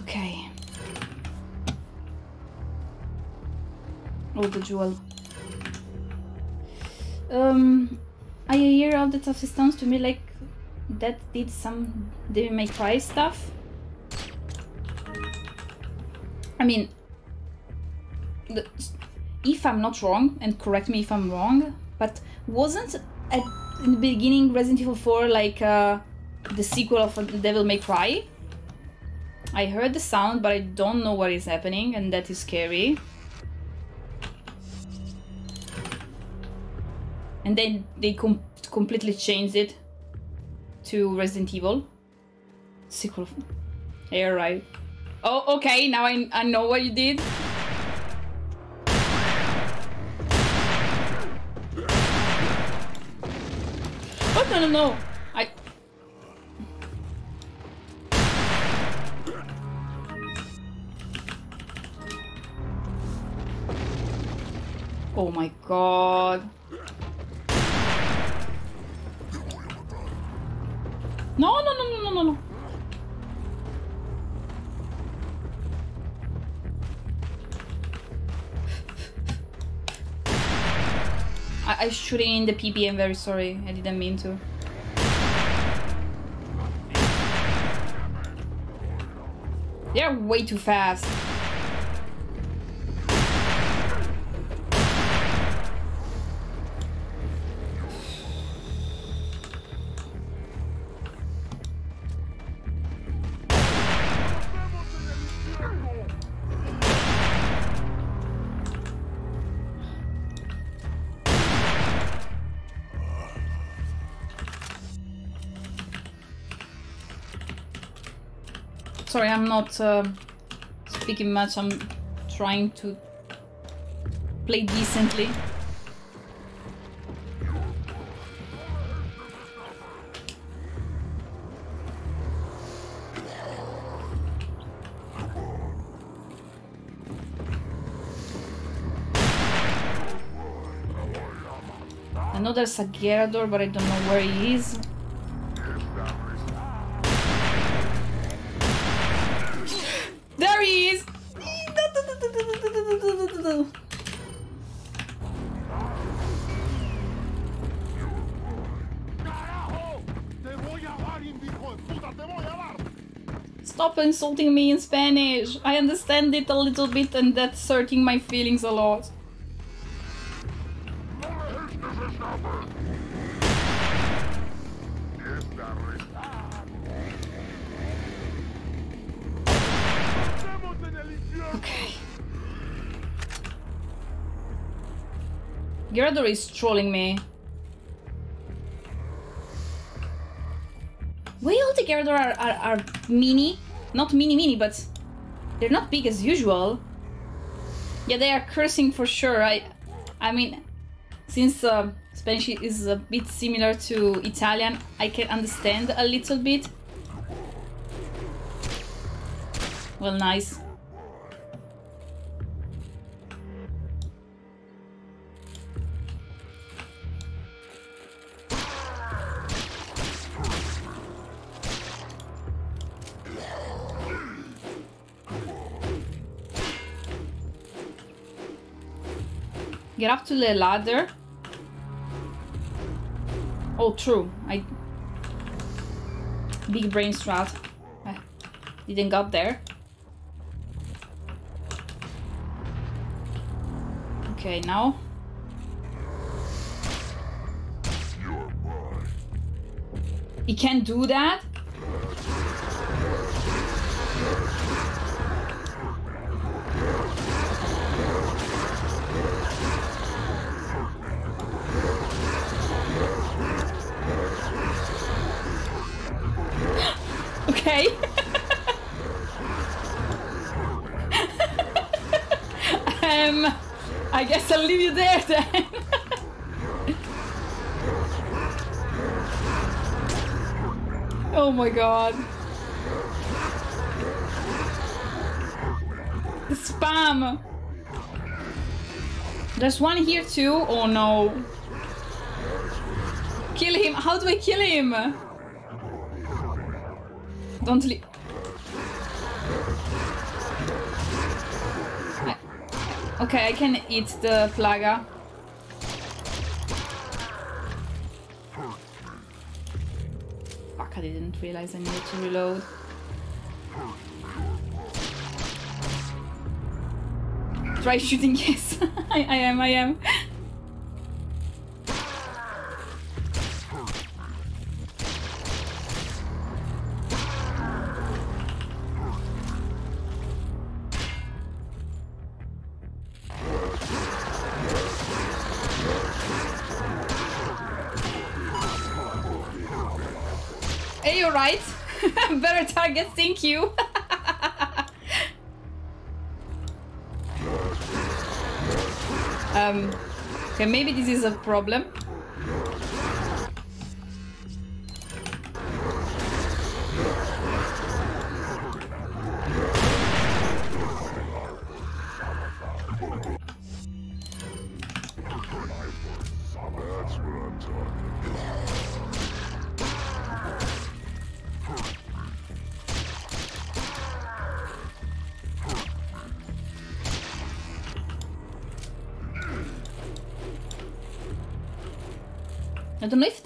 okay. Oh, the jewel. Um, I hear all the tough sounds to me like that did some Devil May Cry stuff. I mean, the, if I'm not wrong, and correct me if I'm wrong, but wasn't at in the beginning Resident Evil 4 like uh, the sequel of Devil May Cry? I heard the sound, but I don't know what is happening, and that is scary. And then they com- completely changed it to Resident Evil. Sequel. Yeah, right. Oh, okay, now I, I know what you did. No, no, no. I... Oh my god. No, no, no, no, no, no, no. I, I shoot in the PP, I'm very sorry. I didn't mean to. They're way too fast. Sorry, I'm not uh, speaking much. I'm trying to play decently. I know there's a Ganado, but I don't know where he is. Insulting me in Spanish. I understand it a little bit and that's hurting my feelings a lot. Okay. Ganados is trolling me. Why all the Ganados are, are, are mini? Not mini mini, but they're not big as usual. Yeah, they are cursing for sure. I, I mean, since uh, Spanish is a bit similar to Italian, I can understand a little bit. Well, nice. Get up to the ladder. Oh, true. I big brain strat. I didn't got there. Okay, now. He can't do that? Oh my god. The spam. There's one here too. Oh no. Kill him. How do I kill him? Don't leave. Okay, I can eat the plaga. Fuck, I didn't realize I needed to reload. Try shooting, (laughs) yes. I, I am, I am. Is a problem.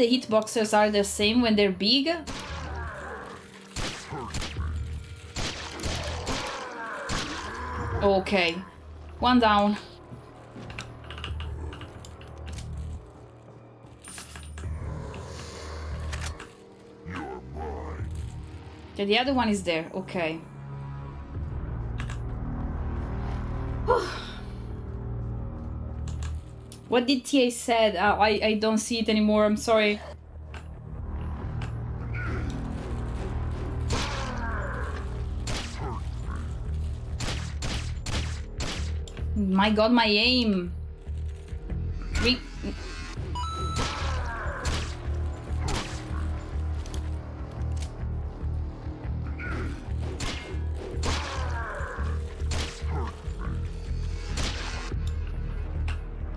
The hitboxes are the same when they're big. Okay. One down. Okay, the other one is there. Okay. What did TA said? Uh, I, I don't see it anymore, I'm sorry. My god, my aim!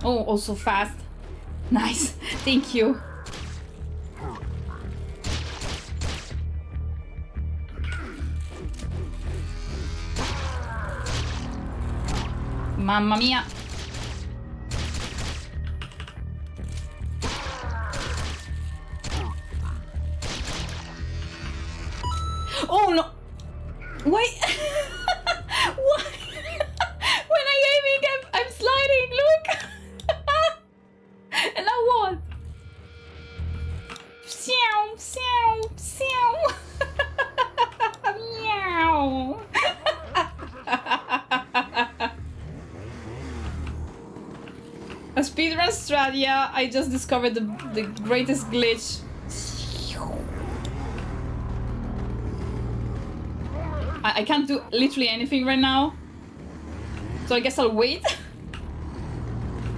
Oh, also fast. Nice. (laughs) Thank you. Mamma mia. I just discovered the, the greatest glitch. I, I can't do literally anything right now. So I guess I'll wait.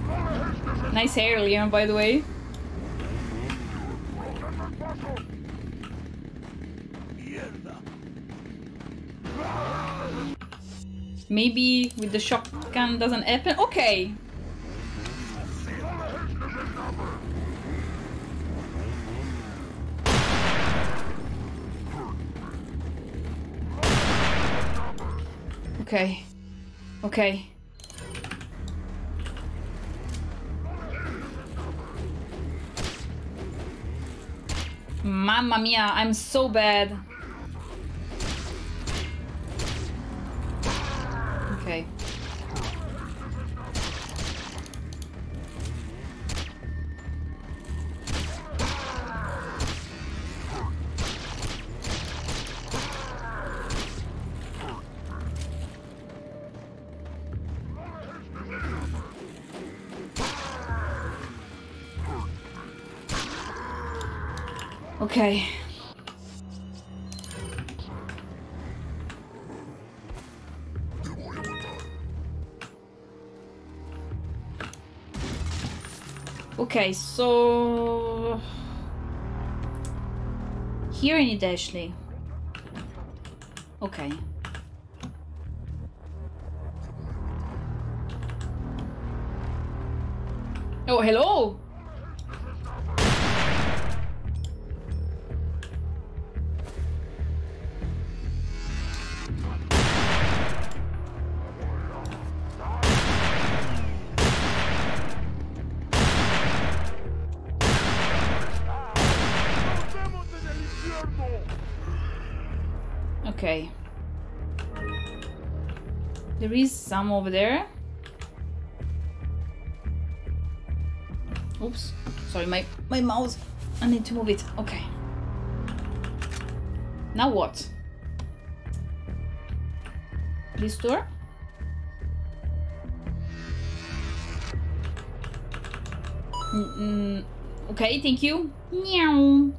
(laughs) nice hair, Leon, by the way. Maybe with the shotgun doesn't happen. Okay. Okay. Okay. Mamma mia, I'm so bad. Okay. Okay, so here I need Ashley. Okay. Oh, hello. Okay. There is some over there. Oops. Sorry, my, my mouse. I need to move it. Okay. Now what? This door? Mm, mm, okay, thank you. Meow.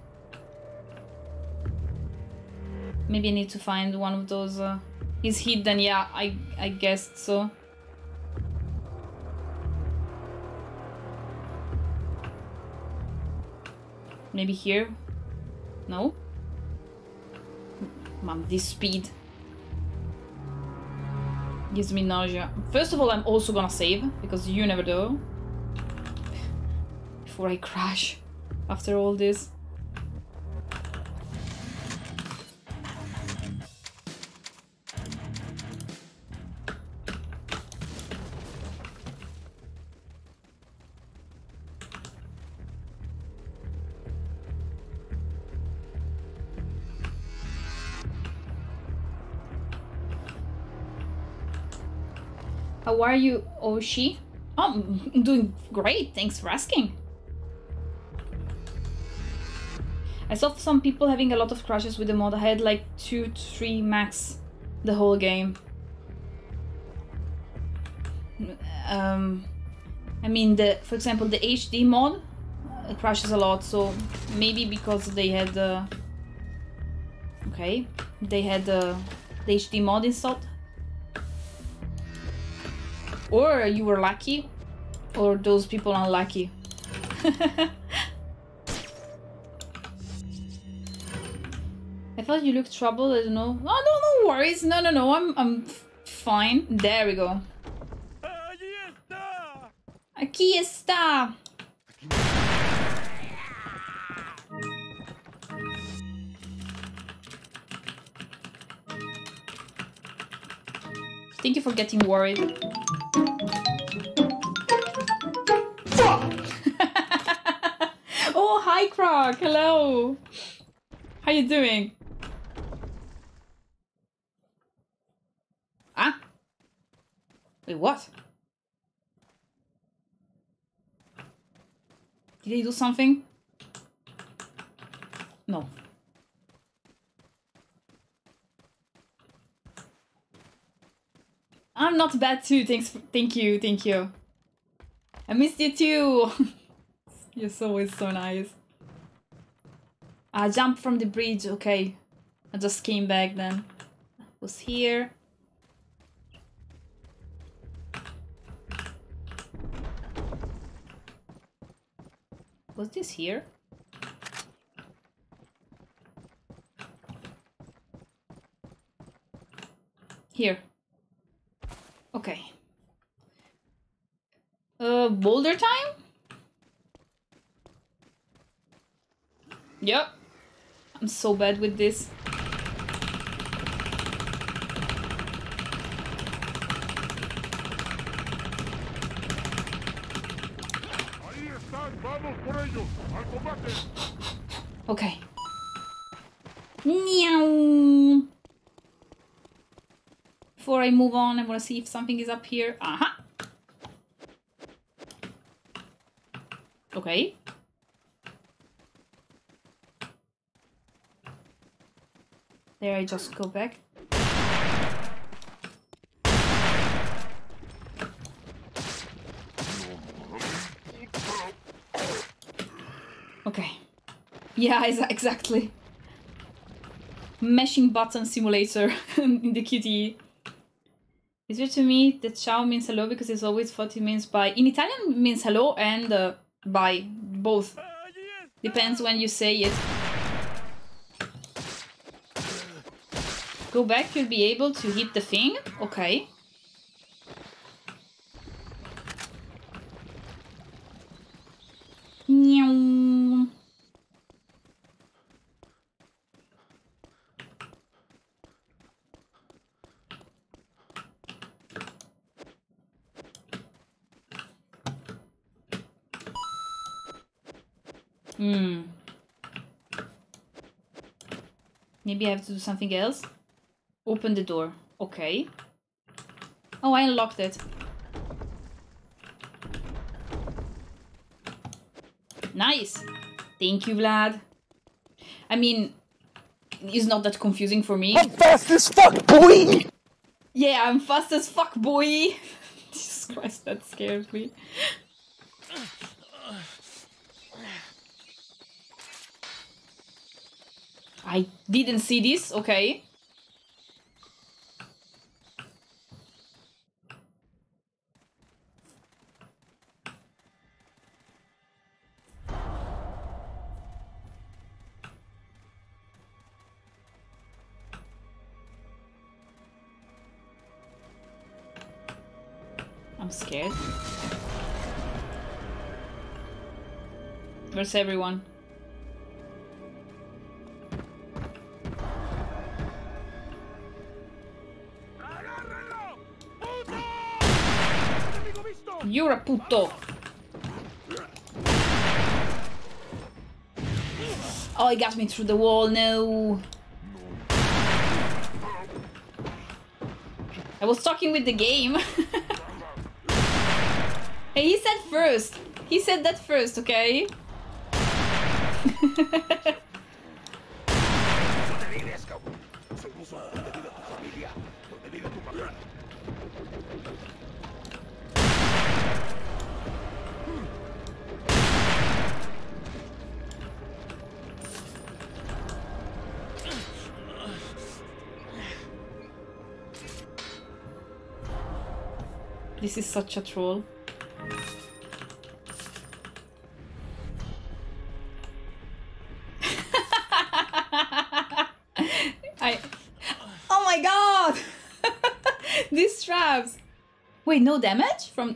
Maybe I need to find one of those. Uh, is hidden? Yeah, I I guessed so. Maybe here. No. Mom, this speed gives me nausea. First of all, I'm also gonna save because you never know. Before I crash after all this. Are you, Hoshi? Oh, I'm (laughs) doing great. Thanks for asking. I saw some people having a lot of crashes with the mod. I had like two, three max the whole game. Um, I mean, the for example, the HD mod uh, crashes a lot. So maybe because they had uh, okay, they had uh, the HD mod installed. Or you were lucky, or those people unlucky. (laughs) I thought you looked troubled. I don't know. Oh no, no worries. No, no, no. I'm, I'm fine. There we go. Aquí está. Thank you for getting worried. (laughs) Oh, hi, Croc. Hello. How you doing? Ah? Wait, what? Did he do something? No. I'm not bad too. Thanks. For, thank you. Thank you. I missed you too. (laughs) You're always so nice. I jumped from the bridge. Okay. I just came back then. I Was here. Was this here? Here. Okay. Uh, boulder time? Yep. I'm so bad with this. (laughs) Okay. Meow. Before I move on, I want to see if something is up here. Aha. Okay. There, I just go back. Okay. Yeah, (laughs) exa- exactly. Mashing button simulator (laughs) in the QTE. Weird to me that ciao means hello because it's always thought it means bye. In Italian means hello and uh, bye. Both. Depends when you say it. Go back, you'll be able to hit the thing. Okay. Meow. Hmm. Maybe I have to do something else. Open the door. Okay. Oh, I unlocked it. Nice. Thank you, Vlad. I mean, it's not that confusing for me. I'm fast as fuck, boy! Yeah, I'm fast as fuck, boy. (laughs) Jesus Christ, that scares me. I didn't see this, okay. I'm scared. Where's everyone? You're a puto. Oh, he got me through the wall. No. I was talking with the game. (laughs) hey, he said first. He said that first, okay? (laughs) This is such a troll. (laughs) I. Oh my god! (laughs) These traps! Wait, no damage? From.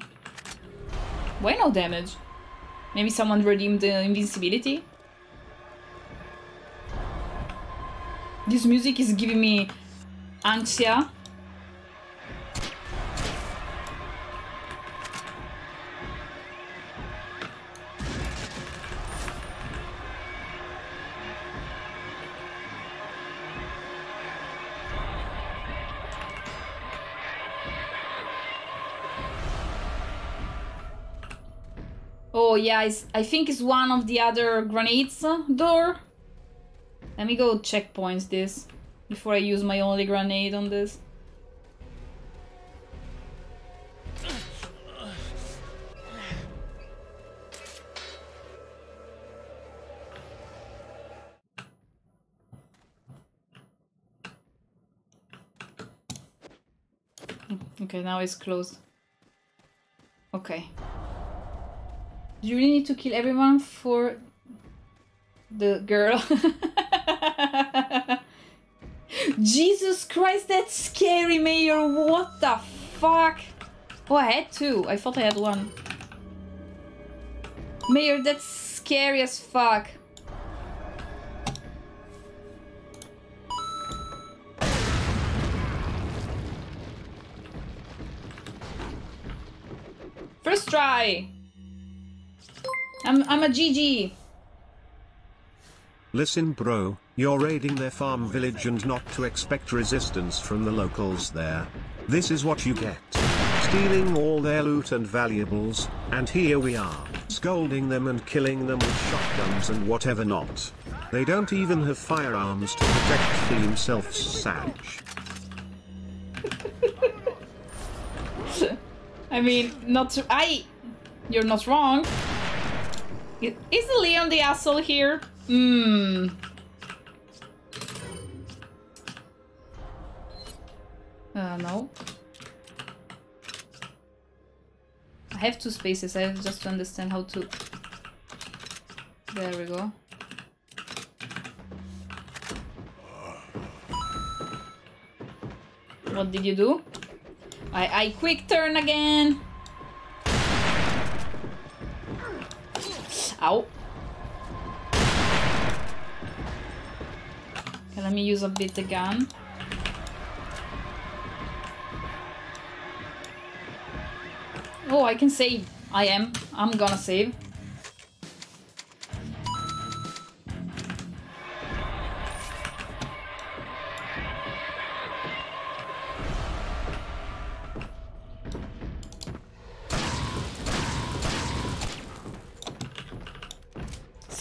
Why no damage? Maybe someone redeemed the invincibility? This music is giving me ansia. Yeah, I think it's one of the other grenades door. Let me go checkpoints this before I use my only grenade on this. Mm, okay, now it's closed. Okay. Do you really need to kill everyone for the girl? (laughs) Jesus Christ, that's scary, Mayor. What the fuck? Oh, I had two. I thought I had one. Mayor, that's scary as fuck. First try. I'm I'm a GG. Listen bro, you're raiding their farm village and not to expect resistance from the locals there. This is what you get. Stealing all their loot and valuables, and here we are, scolding them and killing them with shotguns and whatever not. They don't even have firearms to protect themselves, Sag. (laughs) I mean, not to, I. You're not wrong. Is Leon the asshole here? Hmm. Uh, no. I have two spaces. I have just to understand how to. There we go. What did you do? I I quick turn again. Ow. Okay, let me use a bit the gun. Oh, I can save. I am. I'm gonna save.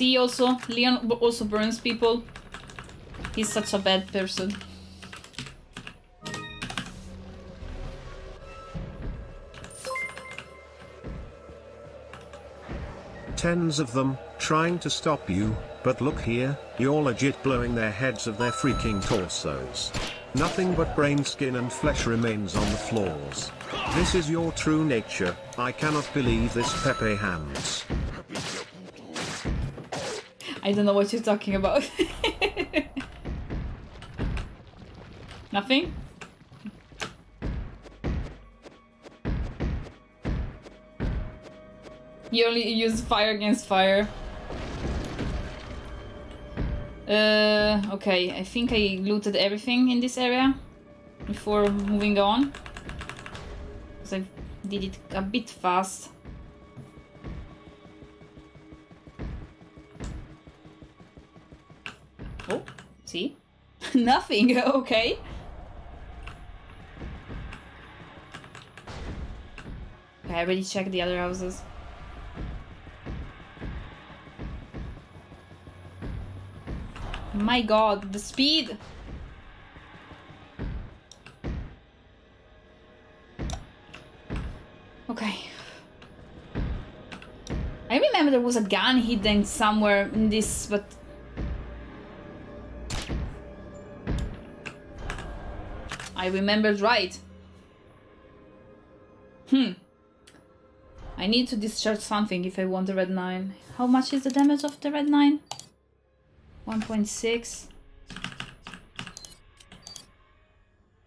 See also, Leon also burns people. He's such a bad person. Tens of them, trying to stop you, but look here, you're legit blowing their heads of their freaking torsos. Nothing but brain skin and flesh remains on the floors. This is your true nature, I cannot believe this Pepe hands. I don't know what you're talking about. (laughs) Nothing? You only use fire against fire. Uh, okay, I think I looted everything in this area before moving on. Because I did it a bit fast. See? (laughs) Nothing, (laughs) okay. Okay, I already checked the other houses. My god, the speed! Okay. I remember there was a gun hidden somewhere in this, but I remembered right. Hmm. I need to discharge something if I want the red 9. How much is the damage of the red 9? 1.6.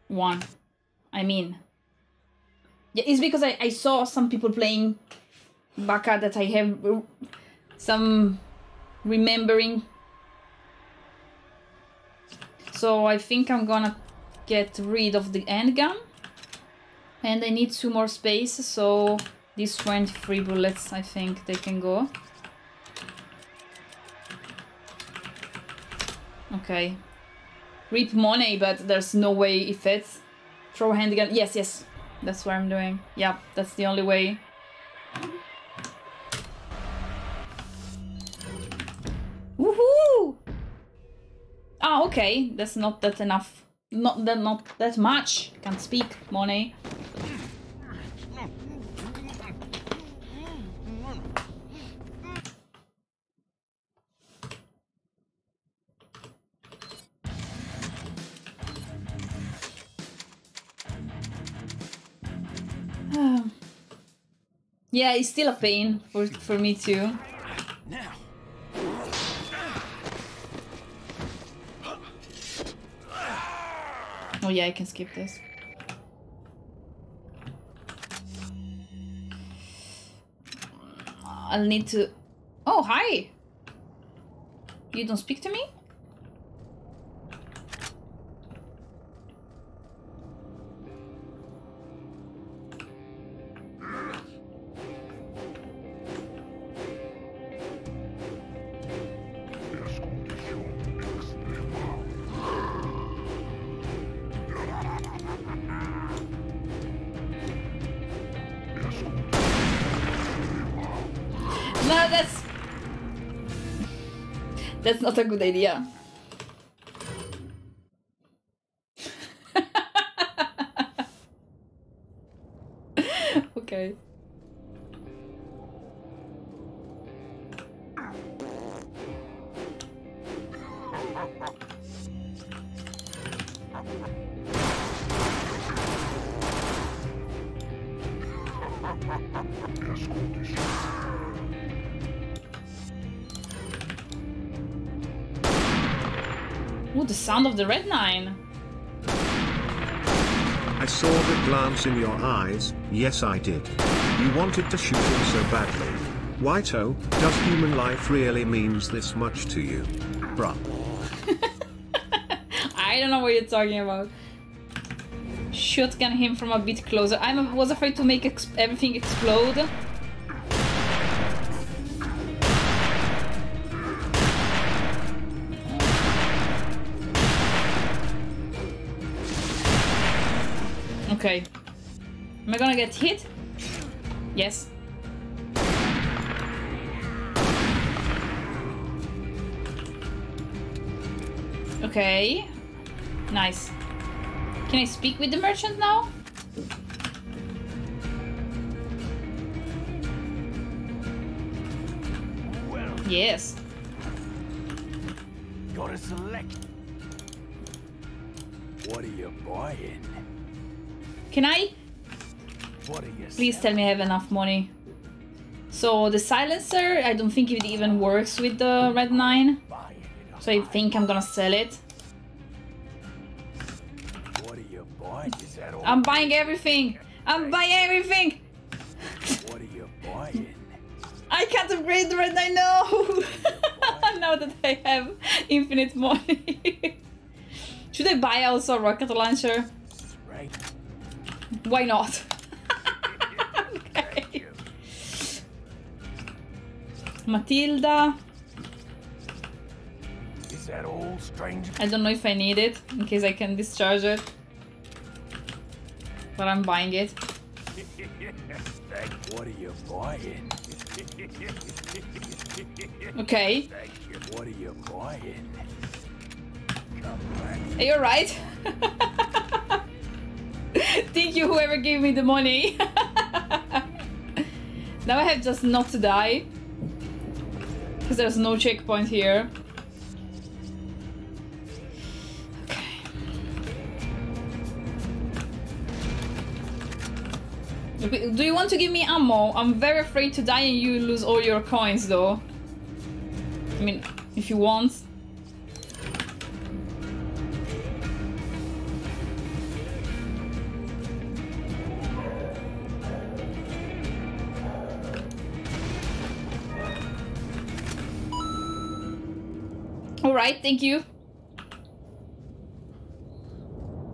1. I mean. Yeah, it's because I, I saw some people playing Baka that I have some remembering. So I think I'm gonna get rid of the handgun. And I need two more space, so these 23 bullets, I think they can go. Okay. Rip money, but there's no way it fits. Throw handgun. Yes, yes. That's what I'm doing. Yeah, that's the only way. Woohoo! Ah, okay. That's not that enough. Not that not that much. Can't speak, money. (sighs) yeah, it's still a pain for for me too. Oh yeah, I can skip this. I'll need to... Oh, hi! You don't speak to me? That's not a good idea. Glance in your eyes, yes I did. You wanted to shoot him so badly. Whito, does human life really means this much to you? Bruh. (laughs) I don't know what you're talking about. Shotgun him from a bit closer. I was afraid to make ex everything explode. Get hit? Yes. Okay. Nice. Can I speak with the merchant now? Yes. Please tell me I have enough money. So the silencer, I don't think it even works with the red 9. So I think I'm gonna sell it. I'm buying everything! I'm buying everything! What are you buying? I can't upgrade the red 9 no! (laughs) now that I have infinite money. (laughs) Should I buy also a rocket launcher? Why not? Matilda. Is that all, stranger? I don't know if I need it, in case I can discharge it. But I'm buying it. (laughs) What are you buying? (laughs) Okay. You. What are you buying? Are you alright? (laughs) Thank you, whoever gave me the money. now I have just not to die. Because there's no checkpoint here. Okay. Do you want to give me ammo? I'm very afraid to die and you lose all your coins, though. I mean, if you want. Alright, thank you.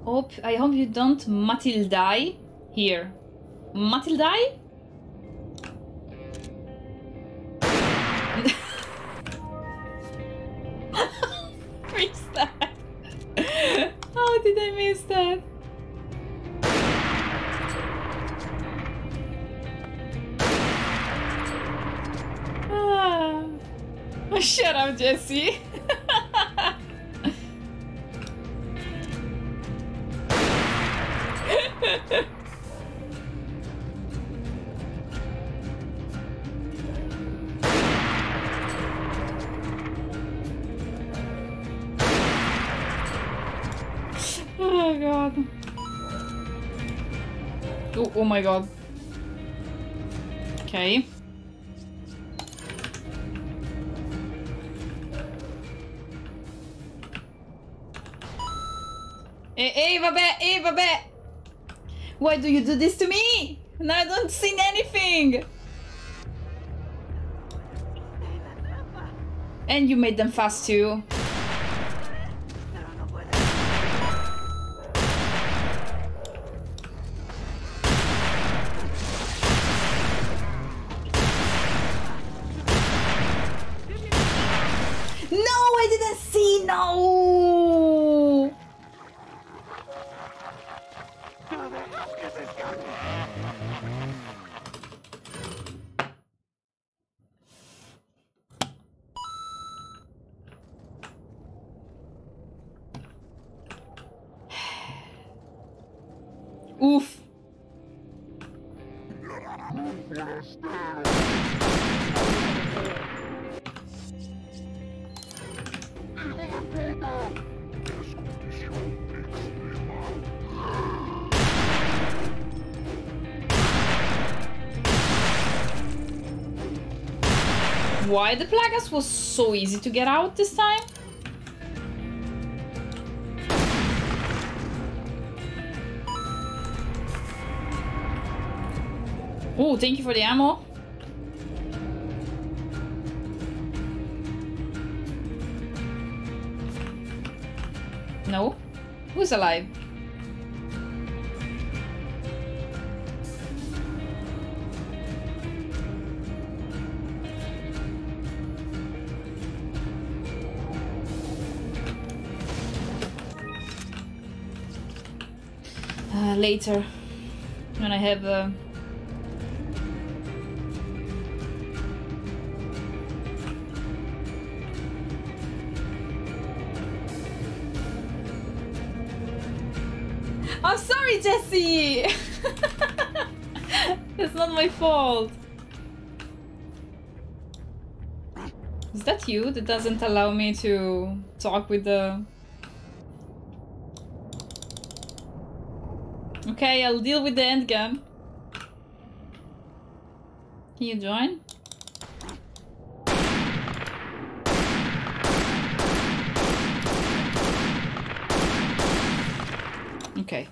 Hope, I hope you don't Matildai here. Matildai? (laughs) miss that? How did I miss that? Ah. (laughs) Shut up, Jesse. My god. Okay. Hey, hey, vabbè, hey, vabbè! Why do you do this to me? And I don't see anything! And you made them fast too. Why the Plagas was so easy to get out this time? Oh, thank you for the ammo. No? Who's alive? Later, when I have uh, I'm sorry, Jesse! (laughs) it's not my fault. Is that you that doesn't allow me to talk with the... Okay, I'll deal with the end endgame. Can you join? Okay.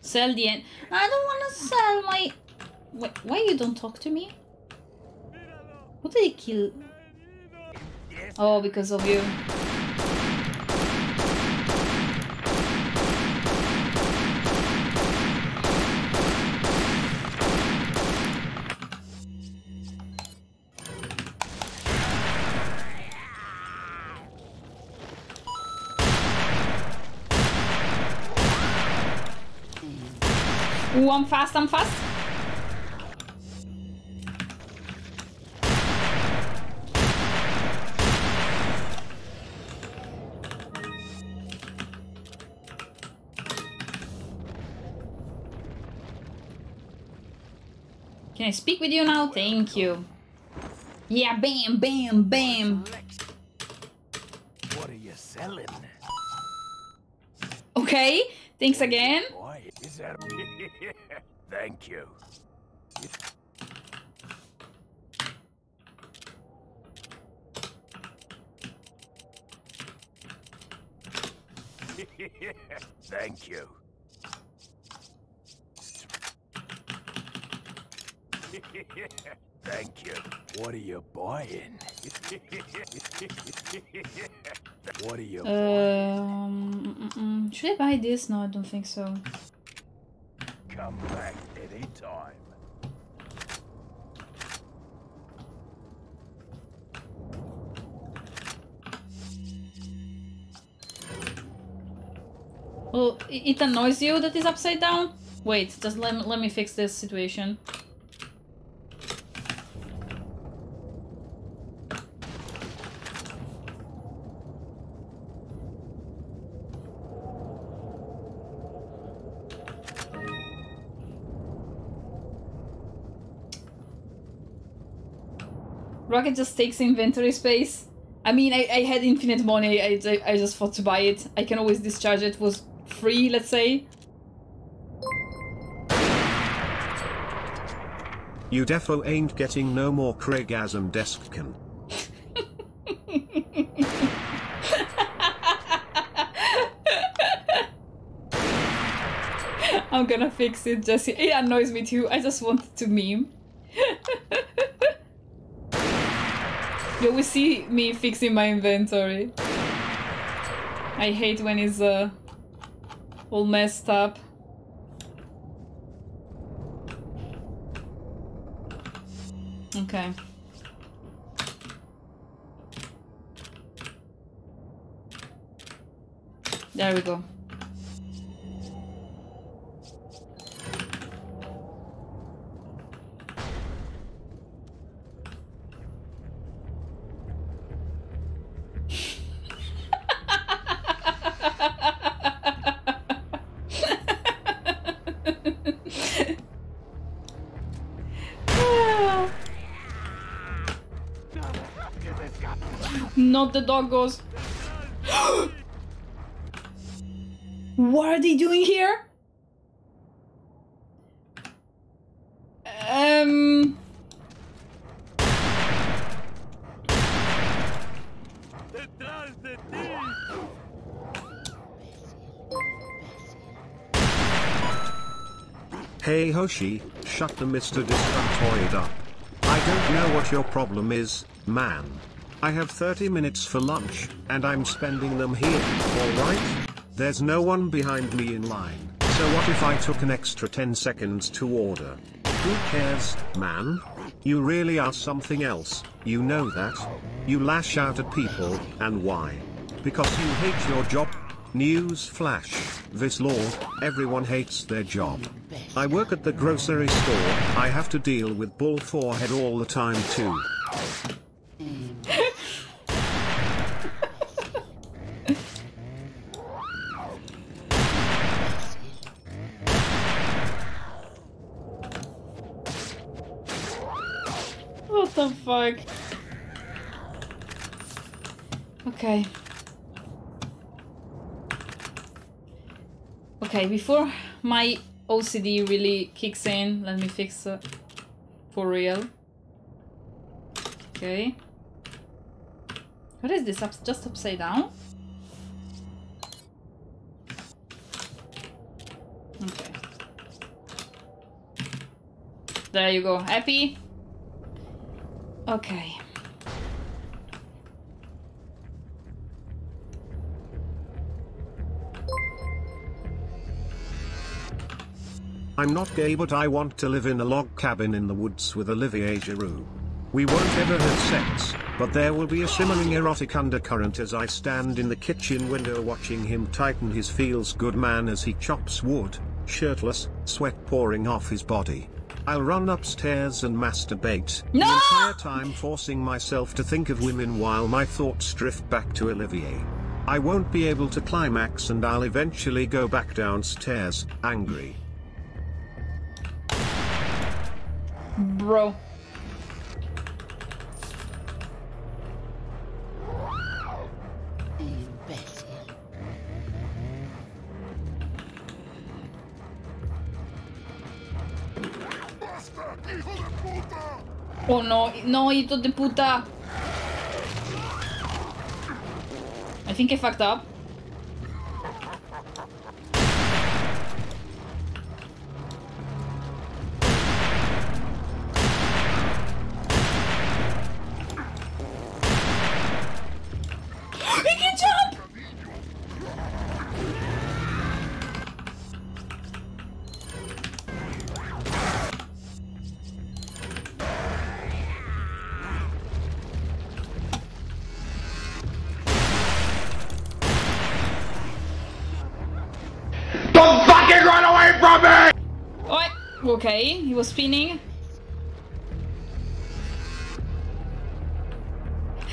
Sell the end. I don't want to sell my. Wait, why you don't talk to me? What did he kill? Oh, because of you. I'm fast, I'm fast. Can I speak with you now? Thank you. Yeah, bam, bam, bam. What are you selling? Okay, thanks again. Quiet. Is that... Thank you. (laughs) Thank you. (laughs) Thank you. What are you buying? (laughs) what are you Um, mm, mm, should I buy this? No, I don't think so. Come back it annoys you that it's upside down? Wait, just let me, let me fix this situation. Rocket just takes inventory space. I mean, I, I had infinite money. I, I, I just thought to buy it. I can always discharge it. Was free, let's say. You defo ain't getting no more Craigasm Deskkin. (laughs) I'm gonna fix it, Jesse. It annoys me too. I just wanted to meme. (laughs) you always see me fixing my inventory. I hate when it's uh, all messed up. Okay. There we go. Not the dog goes. (gasps) what are they doing here? Um. Hey Hoshi, shut the Mr. Destructoid up. I don't know what your problem is, man. I have 30 minutes for lunch, and I'm spending them here, alright? There's no one behind me in line, so what if I took an extra 10 seconds to order? Who cares, man? You really are something else, you know that? You lash out at people, and why? Because you hate your job? News flash, this law, everyone hates their job. I work at the grocery store, I have to deal with bull forehead all the time too. What the fuck? Okay. Okay, before my OCD really kicks in, let me fix it for real. Okay. What is this? Just upside down? Okay. There you go. Happy? Okay. I'm not gay but I want to live in a log cabin in the woods with Olivier Giroux. We won't ever have sex, but there will be a shimmering erotic undercurrent as I stand in the kitchen window watching him tighten his feels good man as he chops wood, shirtless, sweat pouring off his body. I'll run upstairs and masturbate, no! the entire time forcing myself to think of women while my thoughts drift back to Olivier. I won't be able to climax and I'll eventually go back downstairs, angry. Bro. Oh no, no, hijo de puta. I think I fucked up. Okay, he was spinning.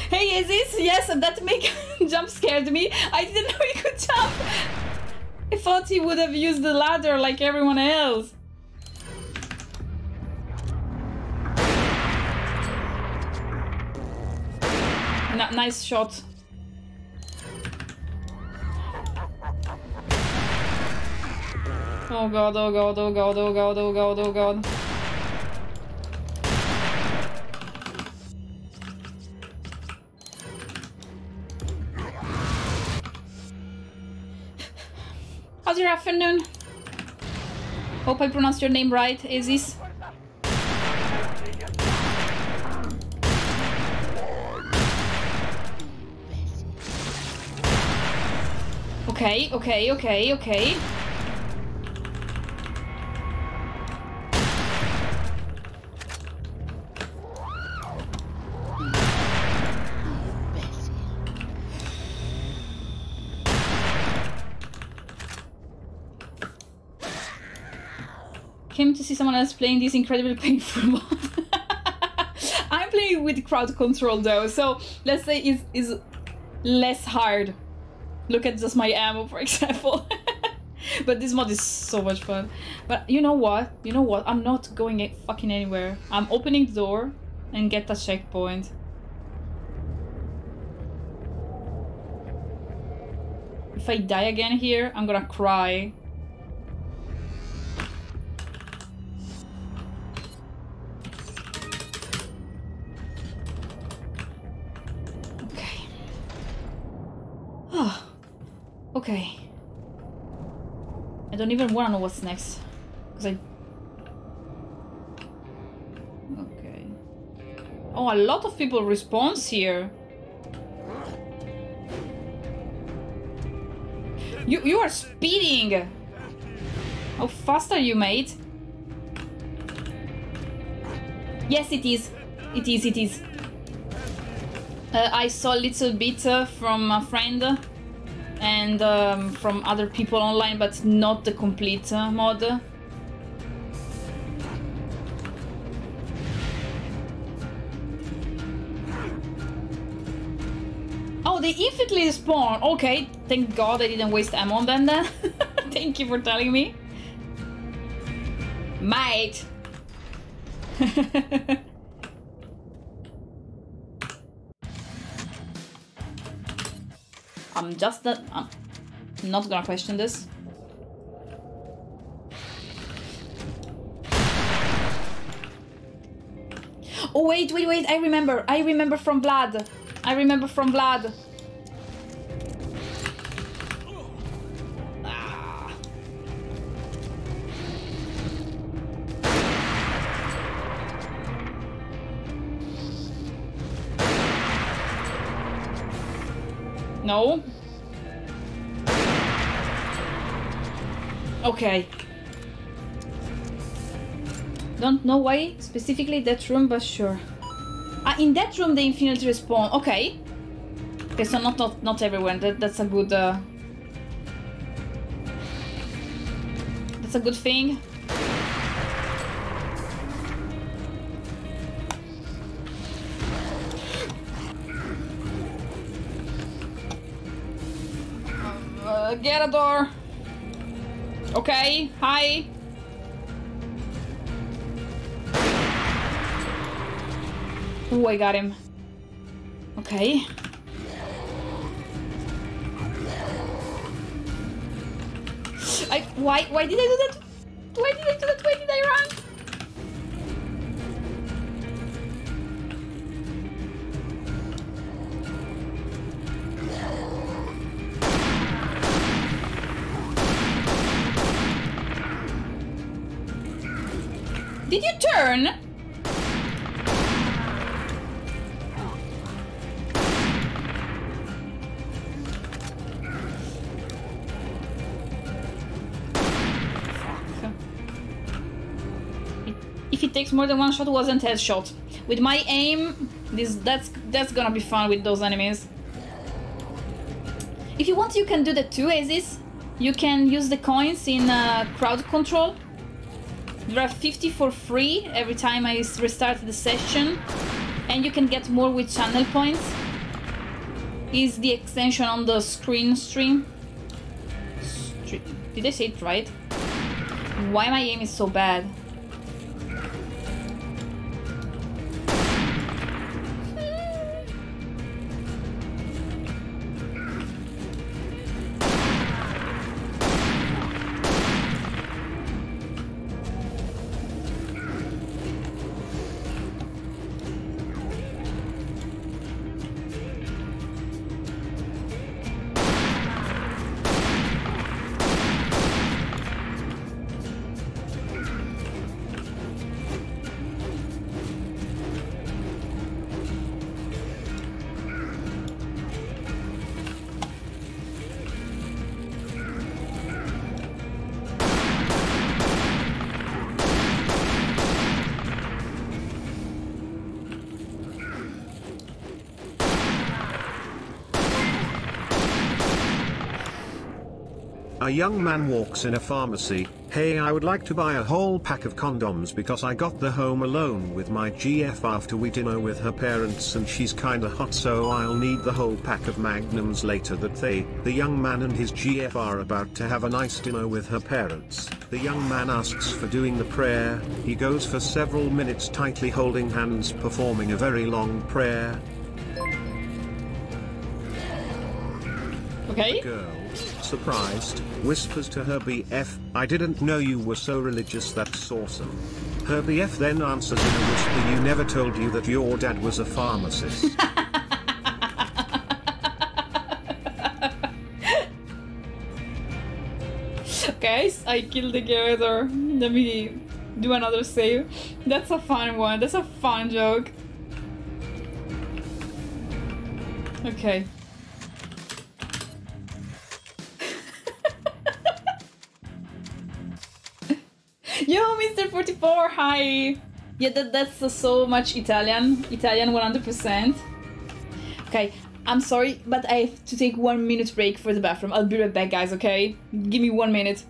Hey, is this? Yes, that make (laughs) jump scared me. I didn't know he could jump. I thought he would have used the ladder like everyone else. N- nice shot. Oh god, oh god, oh god, oh god, oh god, oh god. How's your afternoon? Hope I pronounced your name right, Aziz. Okay, okay, okay, okay. Someone else playing this incredibly painful mod. I'm playing with crowd control though, so let's say it's, it's less hard. Look at just my ammo, for (laughs) example. (laughs) but this mod is so much fun. But you know what? You know what? I'm not going fucking anywhere. I'm opening the door and get a checkpoint. If I die again here, I'm gonna cry. Okay. I don't even want to know what's next. Because I... Okay. Oh, a lot of people response here. You, you are speeding! How fast are you, mate? Yes, it is. It is, it is. Uh, I saw a little bit uh, from a friend and um, from other people online, but not the complete uh, mod. Oh, they infinitely spawn. Okay, thank God I didn't waste ammo on them then. (laughs) thank you for telling me. Mate. (laughs) I'm just not, I'm not gonna question this. Oh wait, wait, wait! I remember. I remember from Vlad. I remember from Vlad. No. Okay. Don't know why specifically that room, but sure. Ah, in that room they infinitely respawn. Okay. Okay, so not not not everywhere. That that's a good. Uh, that's a good thing. Get a door. Okay, hi. Ooh, I got him. Okay. I why why did I do that? Why did I do that? Why did I run? Turn? If it takes more than one shot, wasn't headshot. With my aim, this that's that's gonna be fun with those enemies. If you want, you can do the two Aces. You can use the coins in uh, crowd control. There are 50 for free every time I restart the session, and you can get more with channel points. Is the extension on the screen stream? Stre- Did I say it right? Why my aim is so bad? Young man walks in a pharmacy. Hey, I would like to buy a whole pack of condoms because I got the home alone with my GF after we dinner with her parents and she's kinda hot so I'll need the whole pack of magnums later that they, the young man and his GF are about to have a nice dinner with her parents. The young man asks for doing the prayer, he goes for several minutes tightly holding hands performing a very long prayer. Okay. Girl, surprised, whispers to her BF, I didn't know you were so religious that's awesome. Her BF then answers in a whisper you never told you that your dad was a pharmacist. (laughs) Guys, I killed the character. Let me do another save. That's a fun one. That's a fun joke. Okay. 44, hi! Yeah, that, that's uh, so much Italian. Italian 100%. Okay, I'm sorry, but I have to take one minute break for the bathroom. I'll be right back, guys, okay? Give me one minute.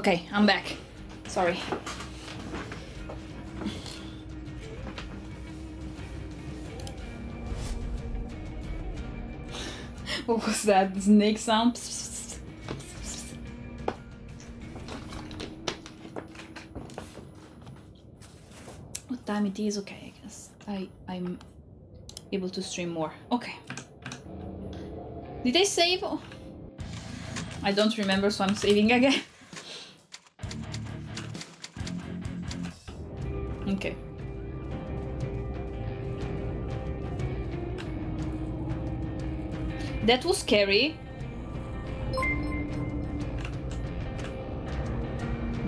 Okay, I'm back. Sorry. (laughs) What was that? The snake sound? What time it is? Okay, I guess I I'm able to stream more. Okay. Did I save? I don't remember, so I'm saving again. (laughs) That was scary.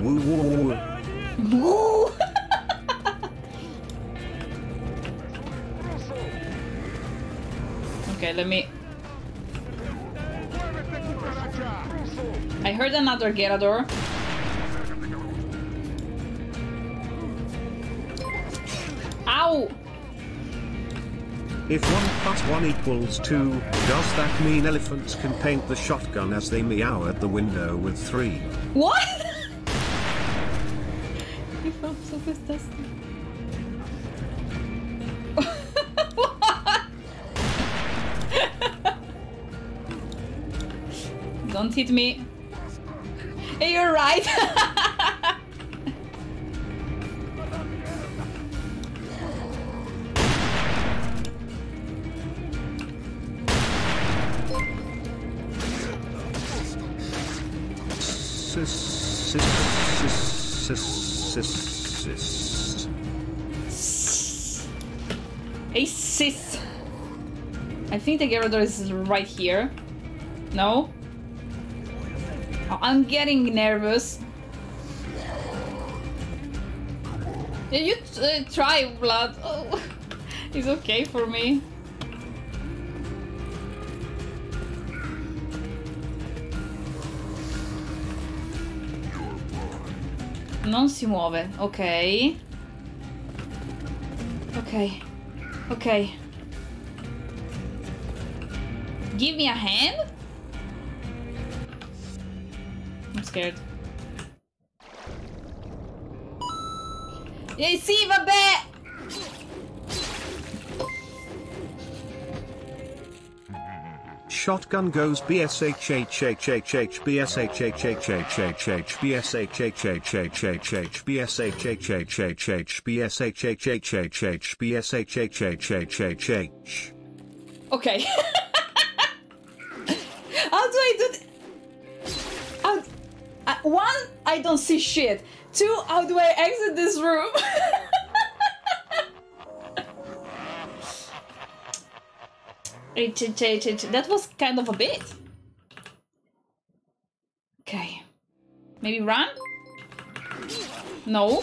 Woo woo woo. Woo! okay, let me. I heard another Garrador. Ow! If 1 plus 1 equals 2, does that mean elephants can paint the shotgun as they meow at the window with 3? What? (laughs) I felt so disgusted. Don't hit me. Hey, you're right. (laughs) the Garrador is right here. No? I'm getting nervous. You uh, try, Vlad. (laughs) Oh, it's okay for me. Non si muove, ok. Ok. Ok. Give me a hand? I'm scared. Eh sì, vabbè! Shotgun goes BSHHHHH How do I do How uh, One, I don't see shit. Two, how do I exit this room? (laughs) That was kind of a bit. Okay. Maybe run? No.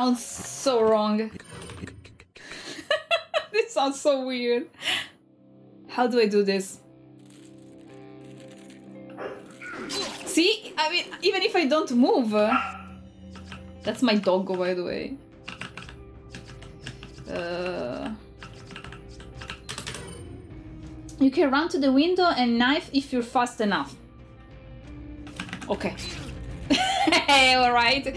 sounds so wrong. (laughs) this sounds so weird. How do I do this? See? I mean, even if I don't move. uh, That's my doggo, by the way. Uh, you can run to the window and knife if you're fast enough. Okay. (laughs) Alright.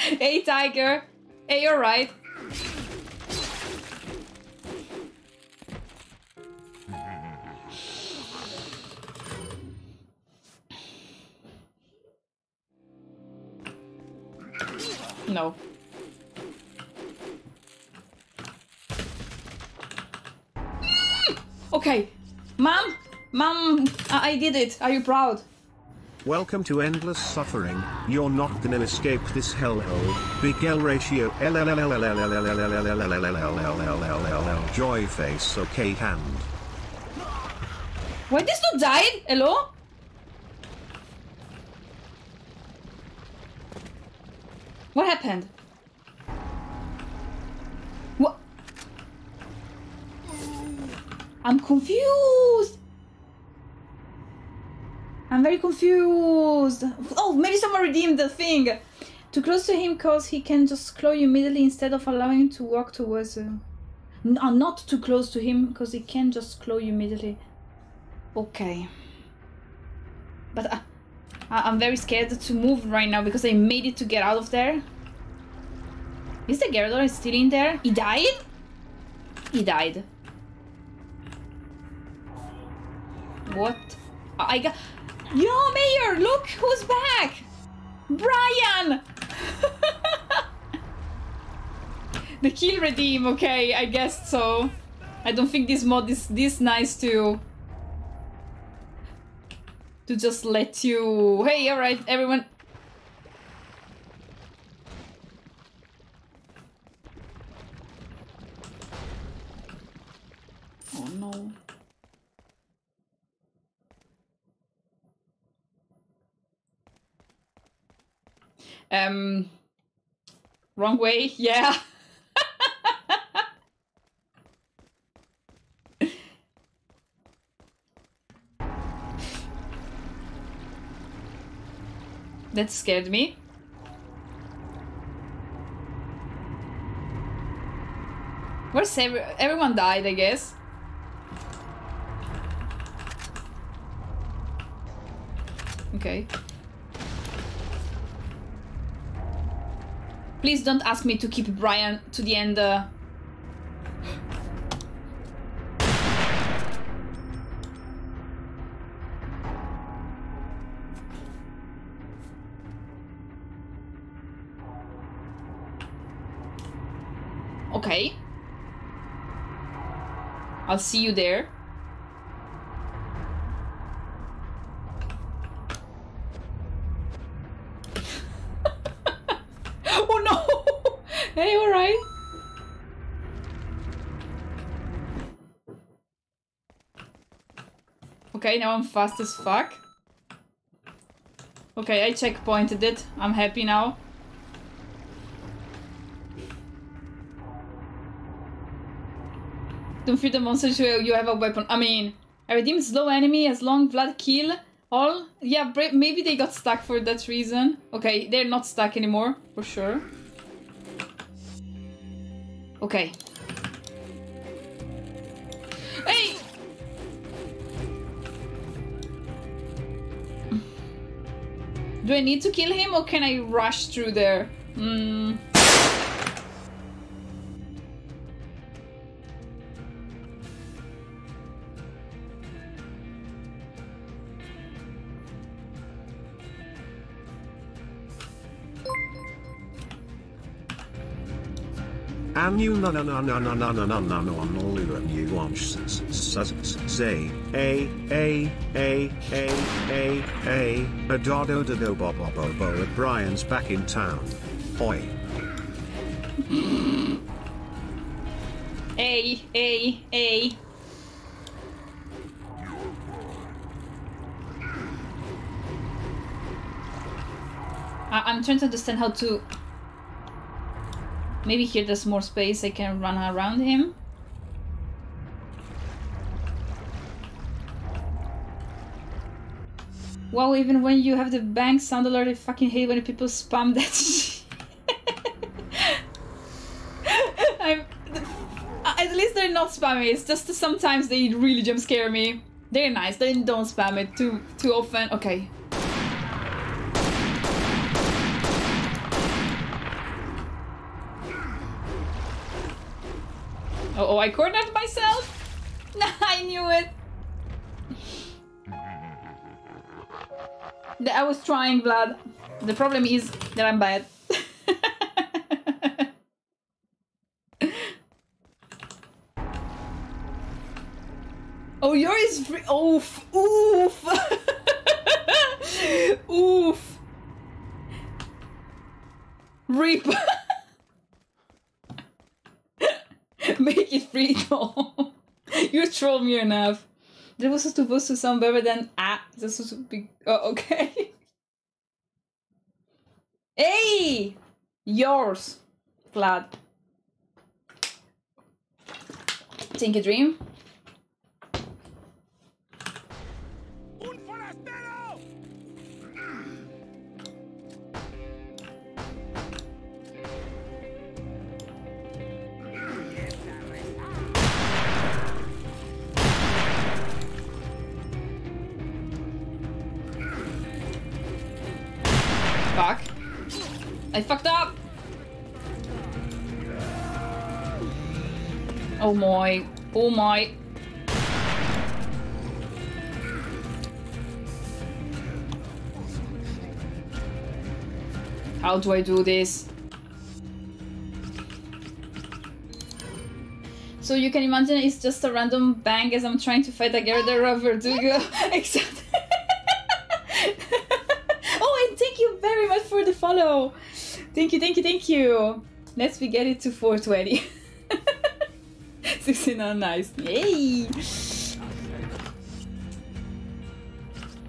(laughs) hey, tiger. Hey, you're right. No. Okay, mom, mom, I did it. Are you proud? Welcome to endless suffering. You're not gonna escape this hellhole. Big L ratio. Joy face. Okay hand. Why this not died? Hello? What happened? What? I'm confused. I'm very confused. Oh, maybe someone redeemed the thing. Too close to him cause he can just claw you immediately instead of allowing you to walk towards him. No, not too close to him because he can just claw you immediately. Okay. But uh, I I'm very scared to move right now because I made it to get out of there. Is the Garrador still in there? He died? He died. What? I got... Yo, Mayor, look who's back! Brian! (laughs) the kill redeem, okay, I guess so. I don't think this mod is this nice to... To just let you... Hey, alright, everyone. Oh no. Um, wrong way, yeah. (laughs) that scared me. Where's every everyone died, I guess. Okay. Please don't ask me to keep Brian to the end. Uh... Okay. I'll see you there. oh no! hey, alright. Okay, now I'm fast as fuck. Okay, I checkpointed it. I'm happy now. Don't fear the monsters, you have a weapon. I mean, I redeemed slow enemy as long Vlad kill all. Yeah, maybe they got stuck for that reason. Okay, they're not stuck anymore, for sure. Okay. Do I need to kill him or can I rush through there? Hmm. No no no no no no no no no no no no you want say a a a a a a a dodo dodo bob bob bob bob Brian's back in town. Oi. A, A, A. I'm trying to understand how to... Maybe here there's more space I can run around him. Wow, even when you have the bank sound alert, I fucking hate when people spam (laughs) that shit. (laughs) I'm... At least they're not spammy, it's just sometimes they really jump scare me. They're nice, they don't spam it too too often. Okay. Oh, oh, I cornered myself? (laughs) I knew it. I was trying, Vlad. The problem is that I'm bad. (laughs) oh, yours is free. Oof. Oof. (laughs) Oof. Rip. (laughs) Make it free, though. (laughs) you troll me enough. That was supposed to sound better than ah. This was to be. Oh, okay. (laughs) hey, yours, Vlad. Think a dream. I fucked up. Oh my. Oh my. How do I do this? So you can imagine it's just a random bang as I'm trying to fight a Gerda of Verdugo. Except. oh, and thank you very much for the follow. Thank you, thank you, thank you. Let's we get it to 420. 69, (laughs) nice. Yay!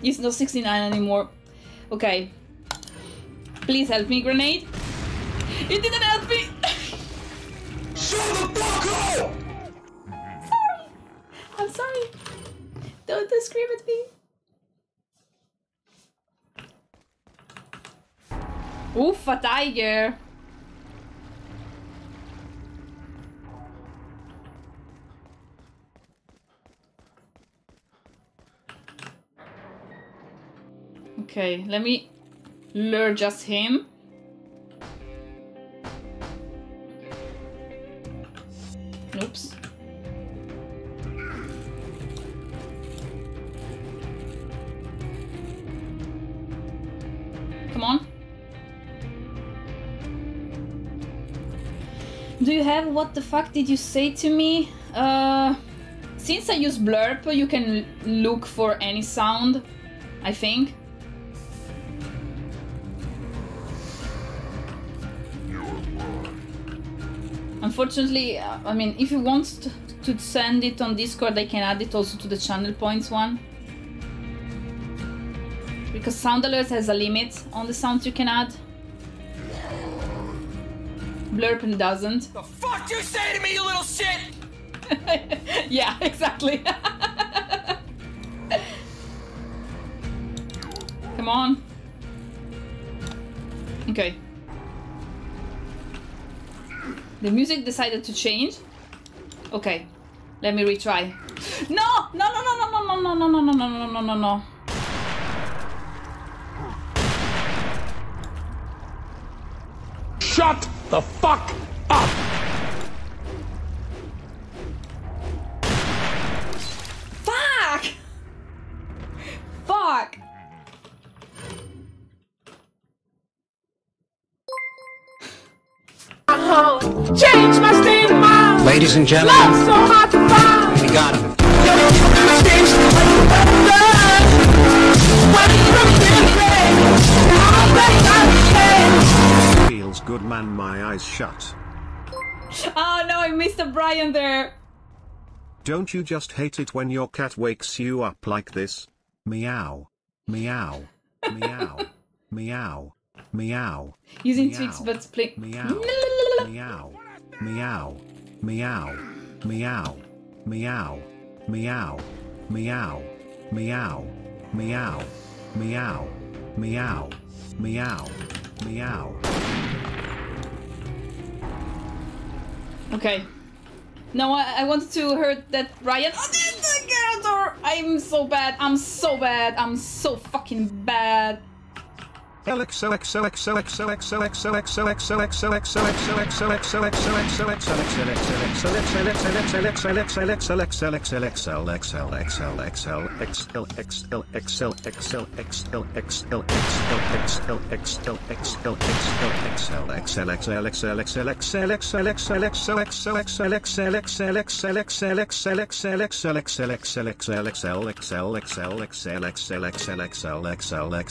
It's not 69 anymore. Okay. Please help me, grenade. It didn't help me! Shut the fuck up! sorry! I'm sorry. Don't, don't scream at me. Oof, a tiger. Okay, let me lure just him. What the fuck did you say to me? Uh, since I use Blerp, you can look for any sound, I think. Unfortunately, uh, I mean, if you want to send it on Discord, I can add it also to the channel points one. Because Sound Alert has a limit on the sounds you can add. Blurpin doesn't. The fuck you say to me, you little shit? yeah, exactly. Come on. Okay. The music decided to change. Okay. Let me retry. No! No, no, no, no, no, no, no, no, no, no, no, no, no, no. Shut the fuck up! Fuck! Fuck! Change my state of mind. Ladies and Love gentlemen, so hard to find. we got him. Good man my eyes shut. Oh no, I missed a Brian there. Don't you just hate it when your cat wakes you up like this? Meow. Meow. Meow. Meow. Meow. Using Meow. Twix but play. Meow. Meow. Meow. Meow. Meow. Meow. Meow. Meow. Meow. Meow. Meow. Meow. Meow. Meow. Okay. No, I, I wanted to hurt that Ryan. Oh, the character! I'm so bad. I'm so bad. I'm so fucking bad.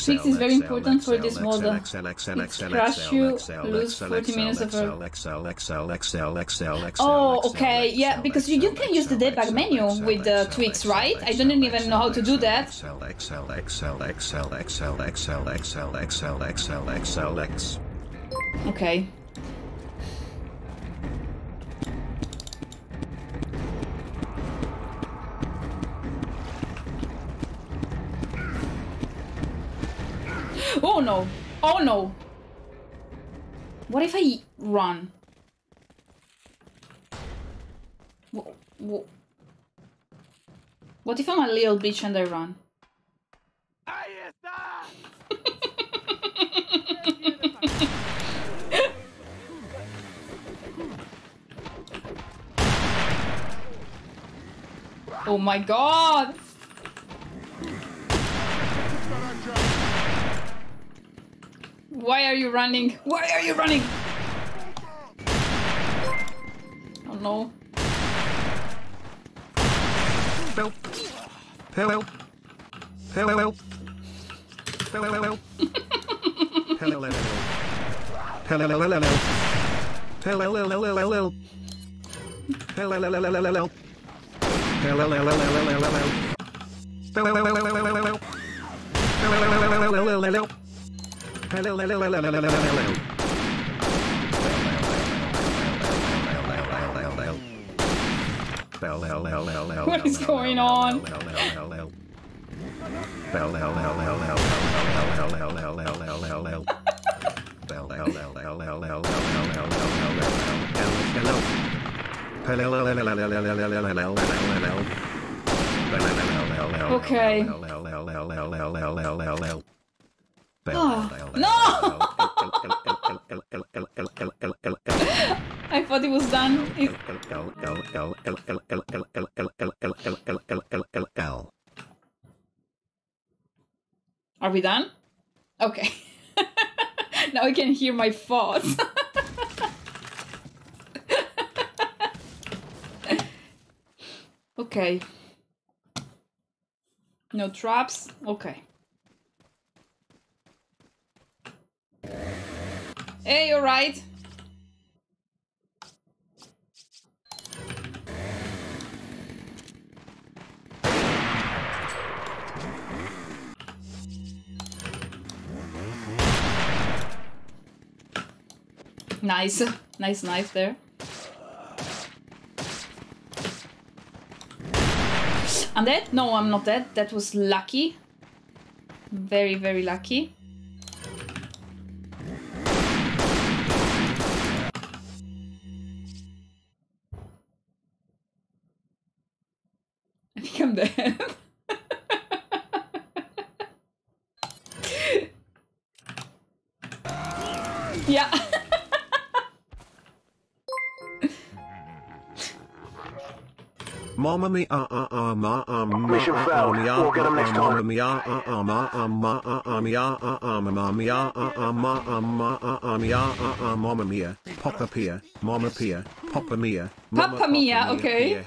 Tweaks is very important for this mod. It crash you, lose 40 minutes of a... Oh, okay, yeah, because you, you can use the debug menu with the tweaks, right? I didn't even know how to do that. Excel, Oh no! Oh no! What if I run? Wh- wh- What if I'm a little bitch and I run? (laughs) Oh my god! Why are you running? Why are you running? Oh no. Help. Help. Help. Hello, hello, hello. Hello, hello, hello, hello. What is going on? Okay. Oh, no! (laughs) I thought it was done. Are we done? Okay. (laughs) now I can hear my thoughts. (laughs) okay. No traps? Okay. Hey, alright. Nice. Nice knife there. I'm dead? No, I'm not dead. That was lucky. Very, very lucky. Mama mia ah ah ah ma ah ma Mission ah ah failed. mia We'll get 'em ah ah time. mia ah ah ma ah ma ah ah mia ah ah mama mia ah ah ma ah ma ah ah mia ah ah mama mia Papa Pia Mama Pia Papa Mia Papa Mia, okay.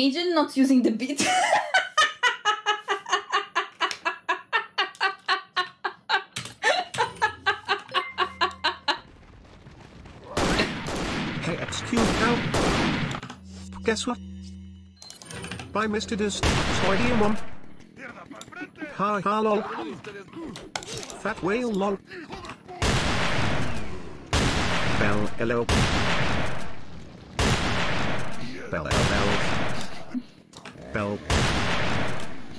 Imagine not using the beat. (laughs) Hey, excuse now. Guess what? By Mr. Dis, Toy Mom. Hi, hi, lol. Fat whale, lol. Bell, hello. Bell.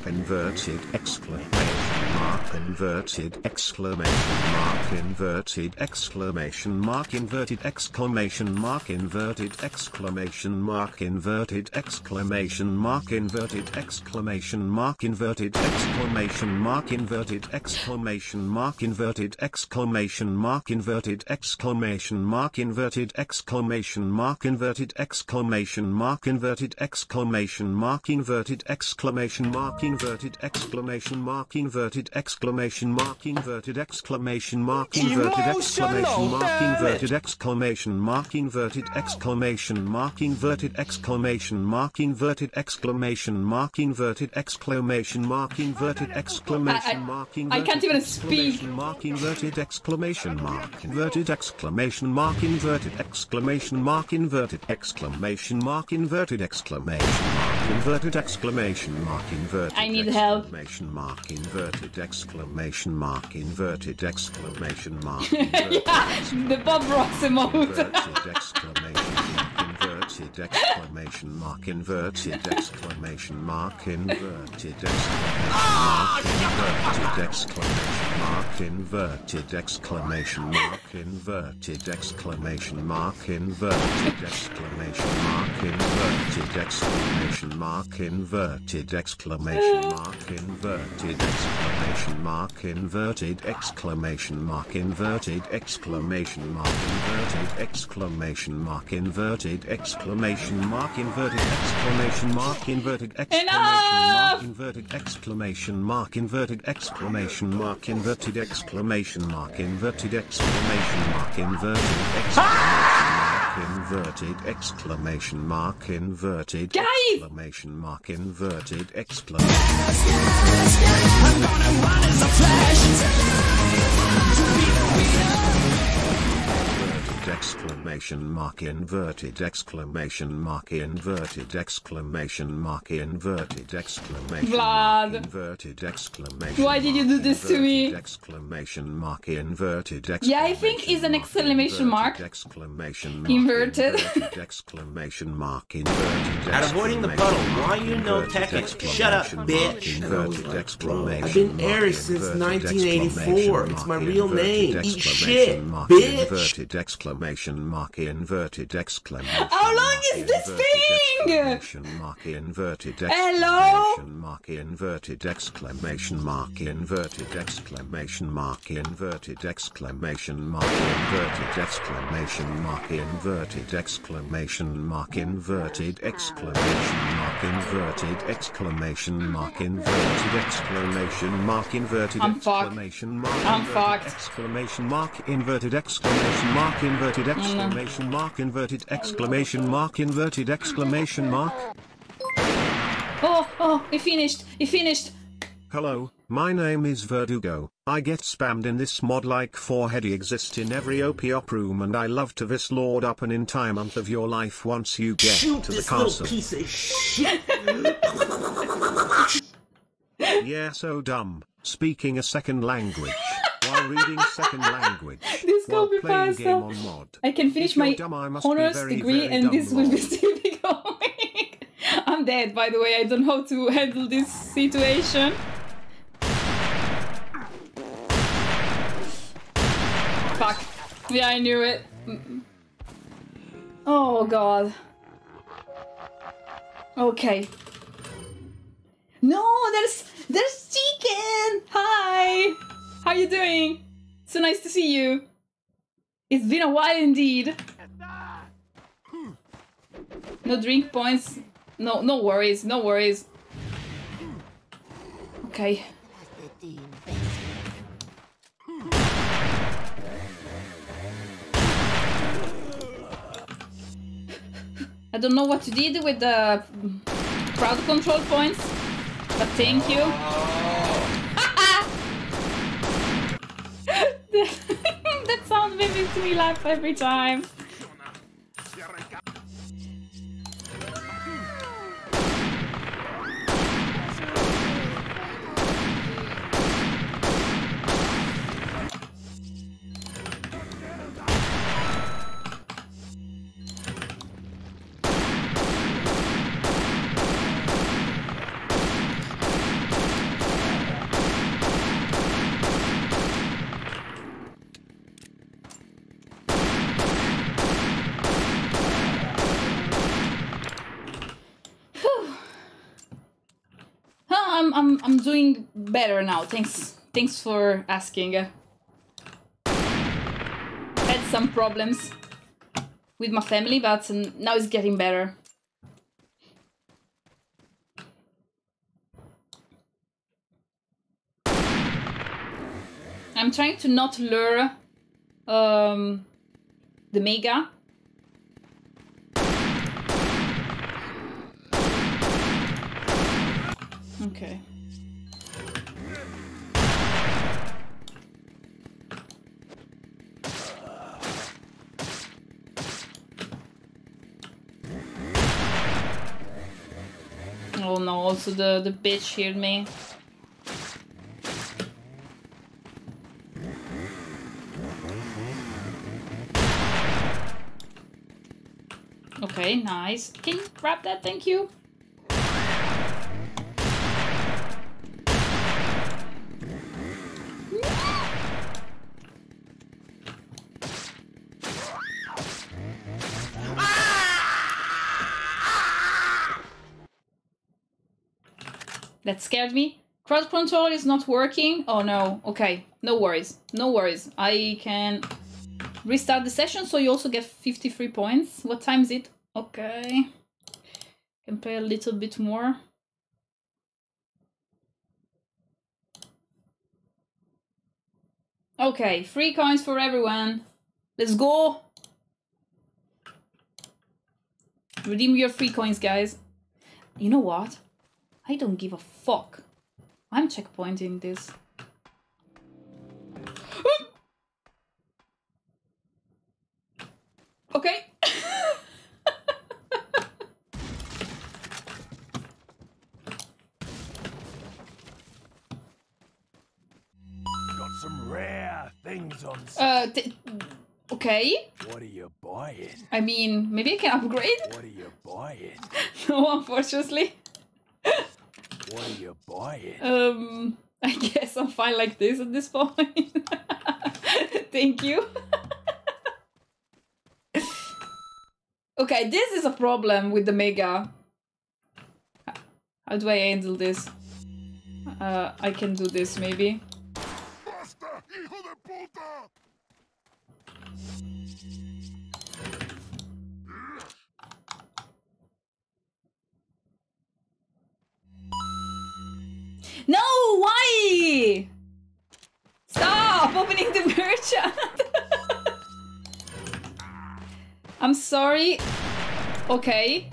Inverted exclamation inverted exclamation mark, inverted exclamation mark, inverted exclamation mark, inverted exclamation mark, inverted exclamation mark, inverted exclamation mark, inverted exclamation mark, inverted exclamation mark, inverted exclamation mark, inverted exclamation mark, inverted exclamation mark, inverted exclamation mark, inverted exclamation mark, inverted exclamation mark, inverted exclamation mark, inverted inverted exclamation mark inverted exclamation mark inverted exclamation mark inverted exclamation mark inverted exclamation mark inverted exclamation mark inverted exclamation mark inverted exclamation mark inverted exclamation mark I can't even inverted speak. exclamation mark inverted exclamation mark inverted exclamation mark inverted exclamation mark inverted exclamation mark inverted exclamation mark inverted exclamation mark inverted I need help. exclamation mark inverted exclamation mark inverted exclamation mark (laughs) inverted The Bob Ross emote. inverted exclamation mark inverted exclamation mark inverted exclamation mark inverted exclamation exclamation mark inverted exclamation mark inverted exclamation mark inverted exclamation mark inverted exclamation mark inverted exclamation mark inverted exclamation mark inverted exclamation mark inverted exclamation mark inverted exclamation mark inverted exclamation mark inverted exclamation mark inverted exclamation mark inverted exclamation mark inverted exclamation mark inverted exclamation mark inverted exclamation mark inverted exclamation mark inverted Guys! exclamation mark inverted exclamation mark inverted exclamation mark inverted exclamation mark inverted exclamation mark inverted exclamation Vlad. mark inverted exclamation Why did you do this to me? exclamation mark inverted Yeah, I think it's an exclamation mark. exclamation mark Inverted. inverted exclamation mark inverted At avoiding the puddle, why you no inverted teching? Shut up, bitch. Inverted exclamation I've been mark, Aries since 1984. It's my real name. Eat shit, bitch. Inverted exclamation mark inverted exclamation How long is this thing? exclamation mark inverted Hello? exclamation mark inverted exclamation mark inverted exclamation mark inverted exclamation mark inverted exclamation mark inverted exclamation mark inverted exclamation mark inverted exclamation mark inverted exclamation mark inverted exclamation mark I'm fucked. exclamation mark inverted exclamation mark inverted exclamation mark inverted exclamation mark inverted exclamation mark Oh, oh, he finished. He finished. Hello, my name is Verdugo. I get spammed in this mod like 4 heady exist in every OP op room and I love to this lord up an entire month of your life once you get Shoot to the this little castle. piece of (laughs) shit. Yeah, so dumb. Speaking a second language. While reading second language. (laughs) This while copy pasta. game on mod. I can finish my dumb, I must be honors very, degree very and this will be lord. still be going. I'm dead, by the way. I don't know how to handle this situation. Fuck. Yeah, I knew it. Oh god. Okay. No, there's there's chicken. Hi. How are you doing? So nice to see you. It's been a while indeed. No drink points. No, no worries. No worries. Okay. I don't know what you did with the crowd control points, but thank you. that sound makes me laugh every time. Whew. Huh, I'm I'm I'm doing better now. Thanks thanks for asking. Had some problems with my family, but now it's getting better. I'm trying to not lure um, the Mega. Okay. No, also the, the bitch healed me. Okay, nice. Can you grab that? Thank you. That scared me. Crowd control is not working. Oh no. Okay. No worries. No worries. I can restart the session so you also get 53 points. What time is it? Okay. Can play a little bit more. Okay, free coins for everyone. Let's go. Redeem your free coins, guys. You know what? I don't give a fuck. I'm checkpointing this. (gasps) okay. (laughs) Got some rare things on. Uh, okay. What are you buying? I mean, maybe I can upgrade? What are you buying? (laughs) no, unfortunately. What are you buying? Um, (laughs) I guess I'm fine like this at this point. (laughs) Thank you. (laughs) okay, this is a problem with the Mega. How do I handle this? Uh, I can do this maybe. No, why? Stop opening the merchant. (laughs) I'm sorry. Okay.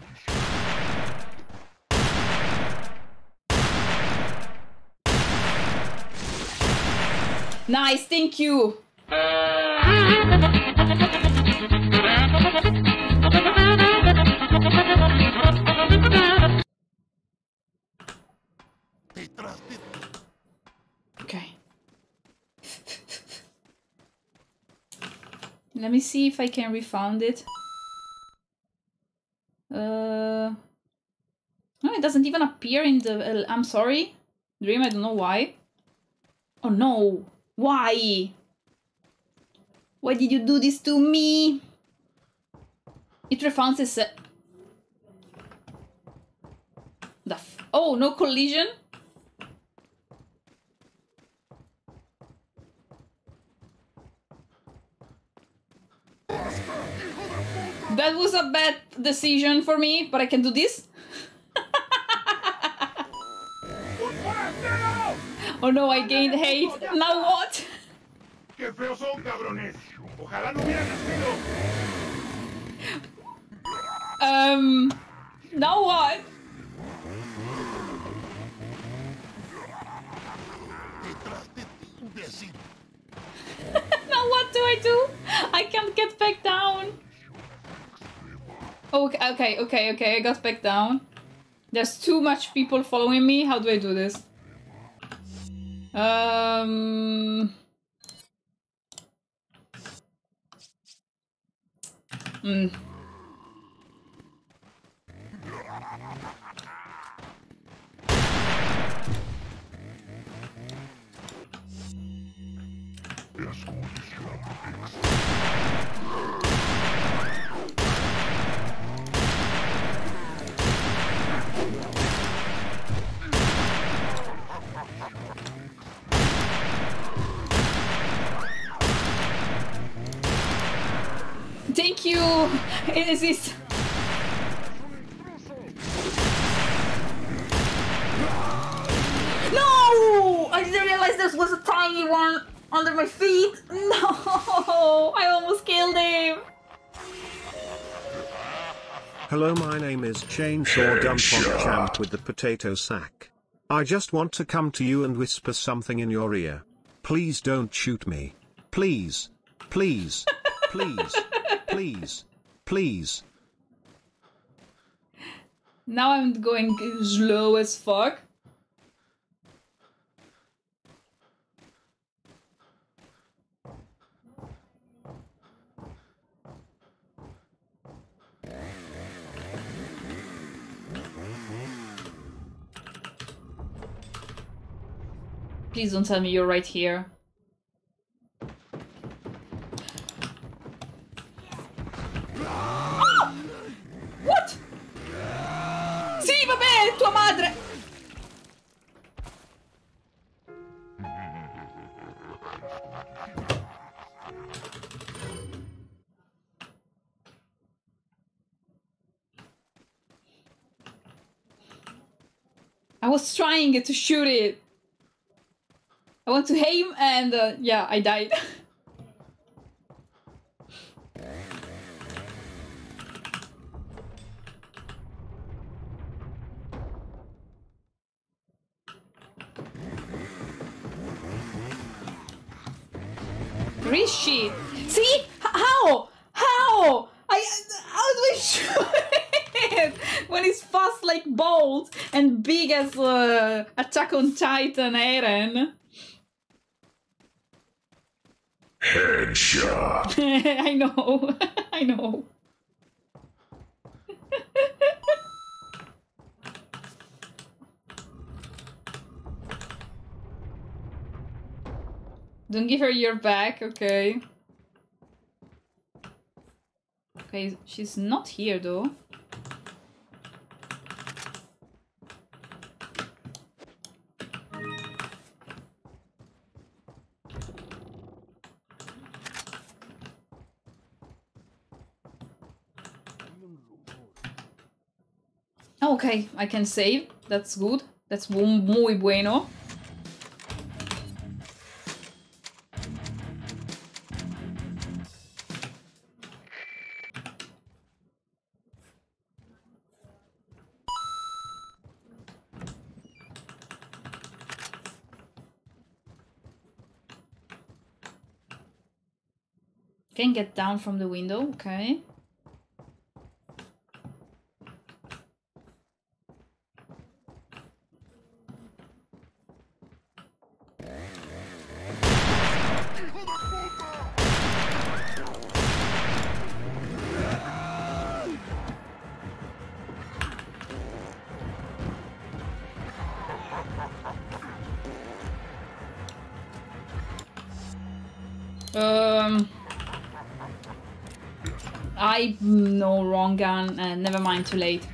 Nice, thank you. (laughs) Let me see if I can refund it. Uh, no, it doesn't even appear in the. Uh, I'm sorry, Dream. I don't know why. Oh no! Why? Why did you do this to me? It refunds is. The oh no collision. That was a bad decision for me, but I can do this. (laughs) oh no, I gained hate. Now what? (laughs) ¡Qué feos son, cabrones! Ojalá no hubieran nacido. Um, now what? (laughs) now what do I do? I can't get back down. Okay, okay, okay, okay, I got back down. There's too much people following me. How do I do this? Um... Hmm. You! It is No! I didn't realize this was a tiny one! under my feet. (laughs) No, I almost killed him. Hello, my name is Chainsaw Dumpont Champ with the potato sack. I just want to come to you and whisper something in your ear. Please don't shoot me. Please. Please. Please. Please. Please. Now I'm going slow as fuck. Please don't tell me you're right here. I was trying to shoot it. I want to aim and uh, yeah, I died. (laughs) big as uh, Attack on Titan Eren. Headshot. (laughs) I know. (laughs) I know. (laughs) Don't give her your back, okay. Okay, she's not here though. Okay, I can save. That's good. That's muy bueno. Can get down from the window, okay. I no wrong gun. Uh, never mind. Too late.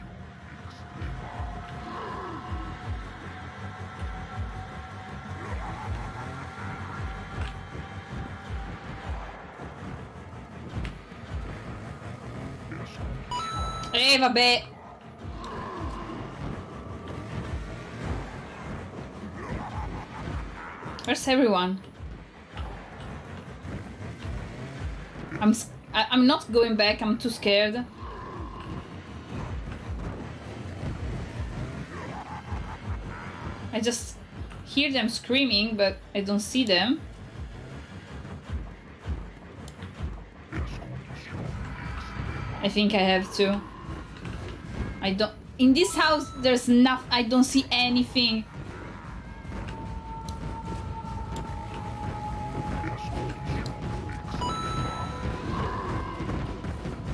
Eh vabbè. Where's everyone? I'm s- I, I'm not going back. I'm too scared. I just hear them screaming, but I don't see them. I think I have to. I don't. In this house, there's nothing. I don't see anything.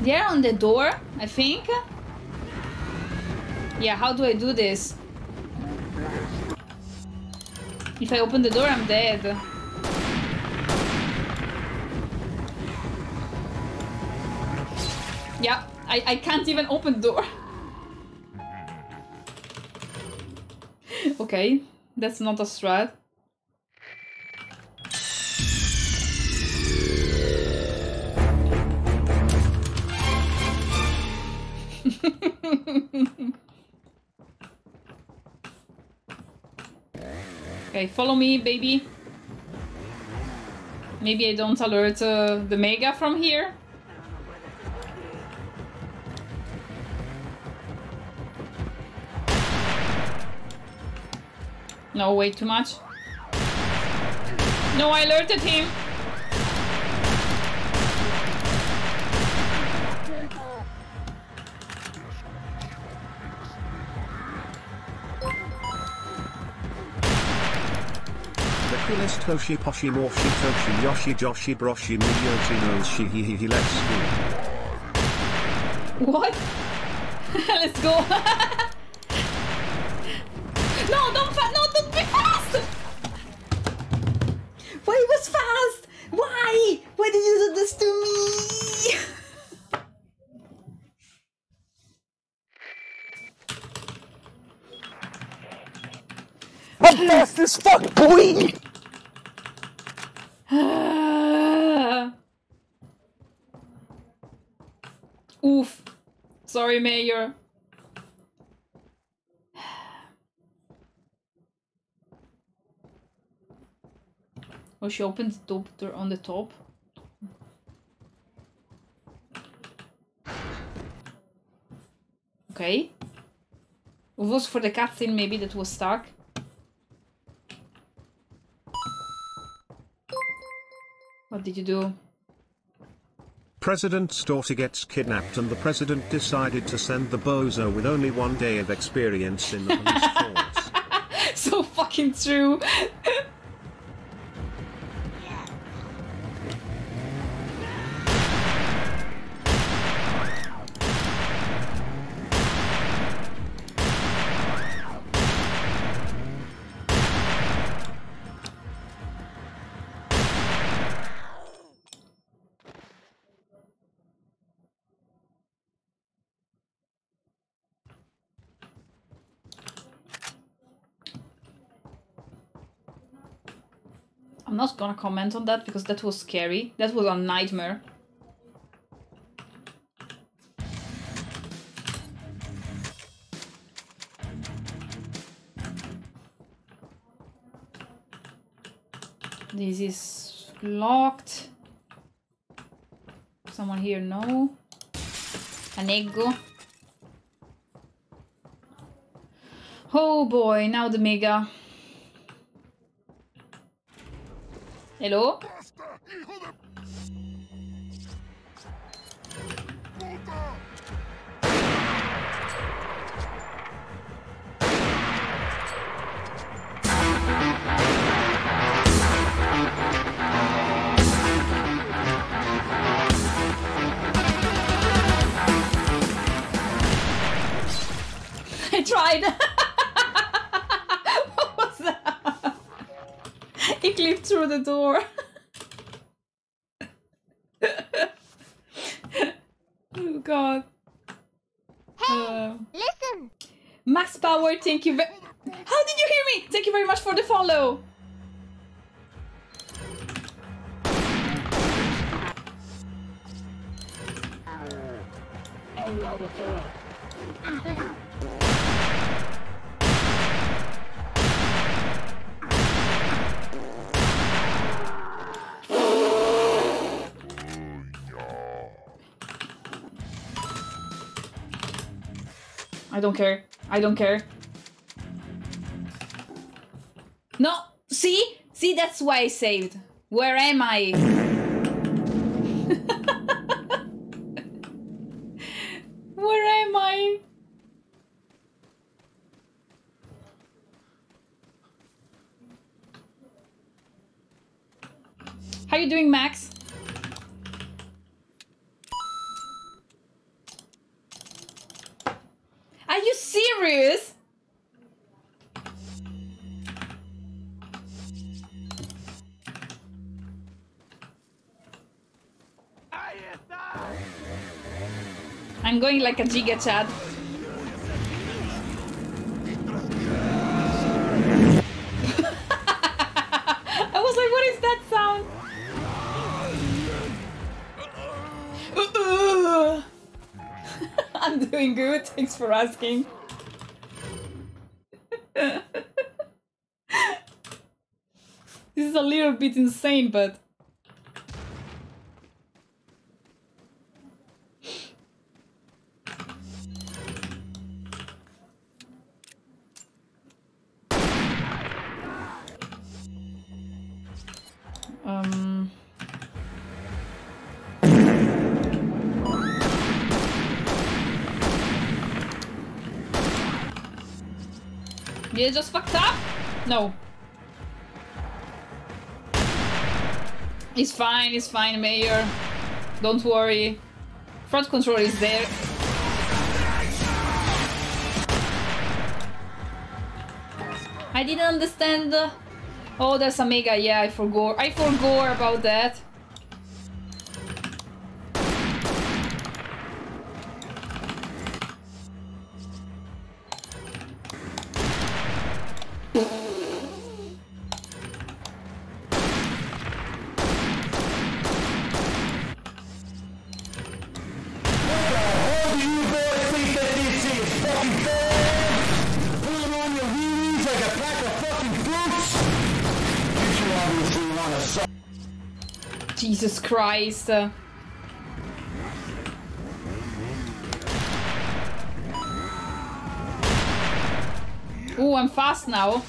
They're on the door, I think. Yeah, how do I do this? If I open the door, I'm dead. Yeah, I, I can't even open the door. (laughs) okay, that's not a strat. Okay, follow me, baby. Maybe I don't alert uh, the Mega from here? No, wait, too much. No, I alerted him. The coolest Hoshi Poshi Morshi Toshi Yoshi Joshi Broshi Miyoshi knows she he he he (laughs) let's go. What? Let's go. no, don't fa- no, don't be fast. Why it was fast? Why? Why did you do this to me? I'm fast as fuck, boy! Oof. Sorry, Mayor. Oh, she opened the top door on the top. Okay. It was for the cutscene maybe that was stuck. What did you do? President's daughter gets kidnapped and the president decided to send the bozo with only one day of experience in the police force. (laughs) so fucking true. Gonna comment on that because that was scary. That was a nightmare. This is locked. Someone here? No. An ego. Oh boy, now the mega. Hello? (laughs) I tried. (laughs) what was that? He through the door. (laughs) oh god. Hey, uh, listen. Max Power, thank you very. How did you hear me? Thank you very much for the follow. I don't care. I don't care. No, see? See, that's why I saved. Where am I? Like a giga chad. (laughs) I was like, what is that sound? (laughs) I'm doing good, thanks for asking. (laughs) this is a little bit insane, but It just fucked up? No. It's fine, it's fine, Mayor. Don't worry. Front control is there. I didn't understand. Oh, there's a mega. Yeah, I forgot. I forgot about that. Christ. Ooh, I'm fast now.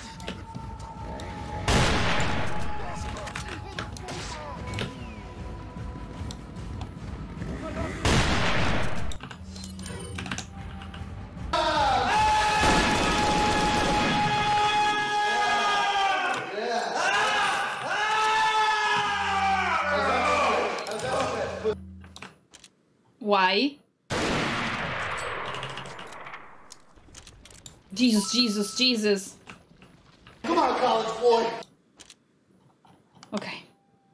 Jesus, Jesus, Jesus. Come on, college boy. Okay.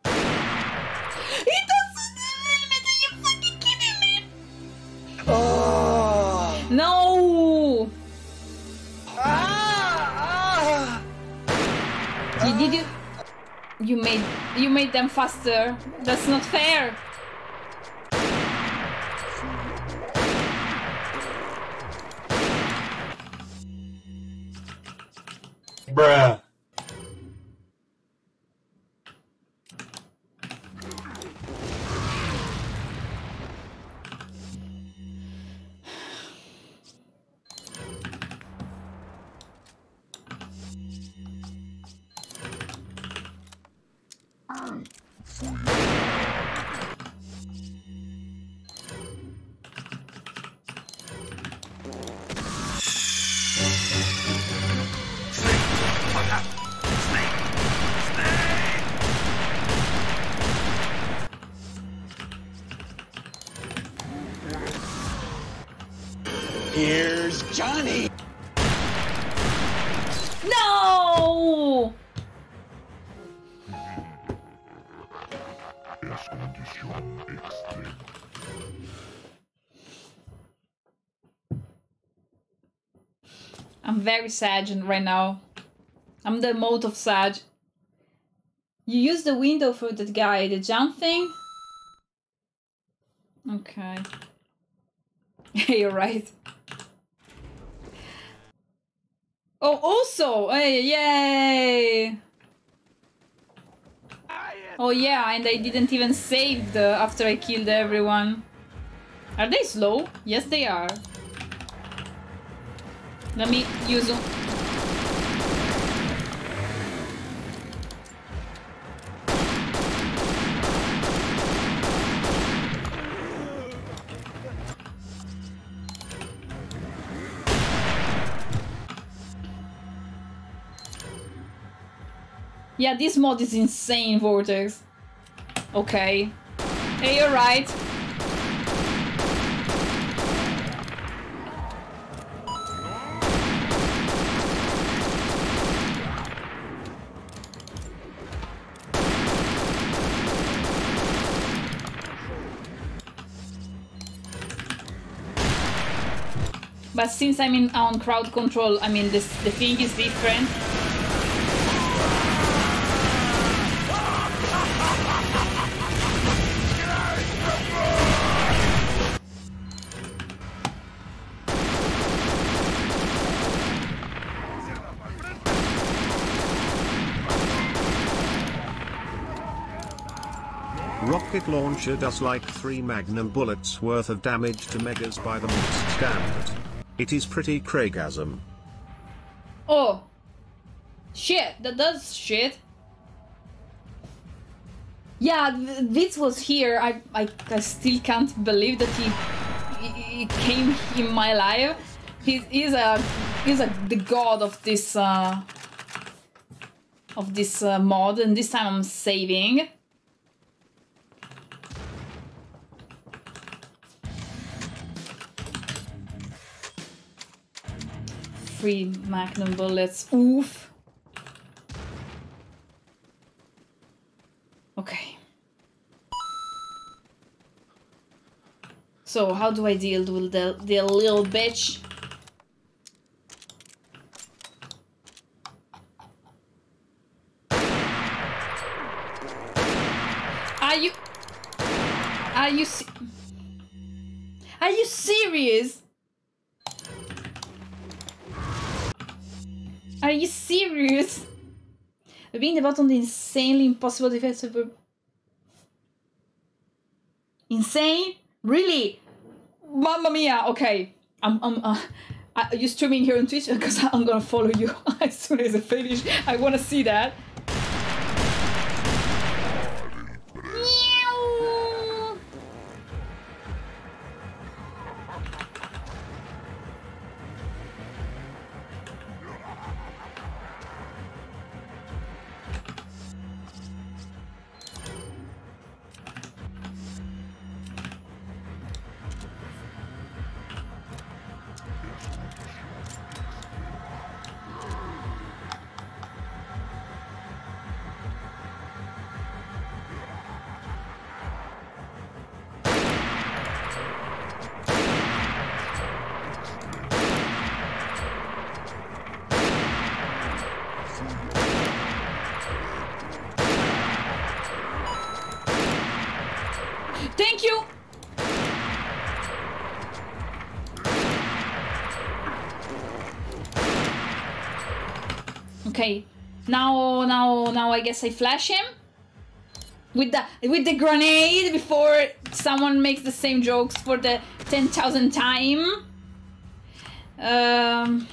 It doesn't Are you fucking kidding me? Oh. No! Ah, ah. Did, did you you made you made them faster. That's not fair. Very sad right now. I'm the mode of sad. You use the window for that guy, the jump thing? Okay. (laughs) You're right. Oh, also! Hey, yay! Oh yeah, and I didn't even save the after I killed everyone. Are they slow? Yes, they are. Let me use them. Yeah, this mod is insane, Vortex. Okay. Hey, you're right. Since I'm in on crowd control, I mean this the thing is different. Rocket launcher does like 3 magnum bullets worth of damage to megas by the most standard. It is pretty Craigasm. Oh. Shit, that does shit. Yeah, th- this was here. I, I, I still can't believe that he, he, he came in my life. He's, he's a He's like the god of this uh of this uh, mod, and this time I'm saving. Three magnum bullets. Oof. Okay. So how do I deal with the the little bitch? Are you Are you Are you serious? Are you serious? Being the bottom the insanely impossible defense super insane? Really? Mamma mia! Okay, I'm I'm. Uh, are you streaming here on Twitch? Because (laughs) I'm gonna follow you (laughs) as soon as I finish. I want to see that. I guess I flash him with the with the grenade before someone makes the same jokes for the ten thousand time. Um.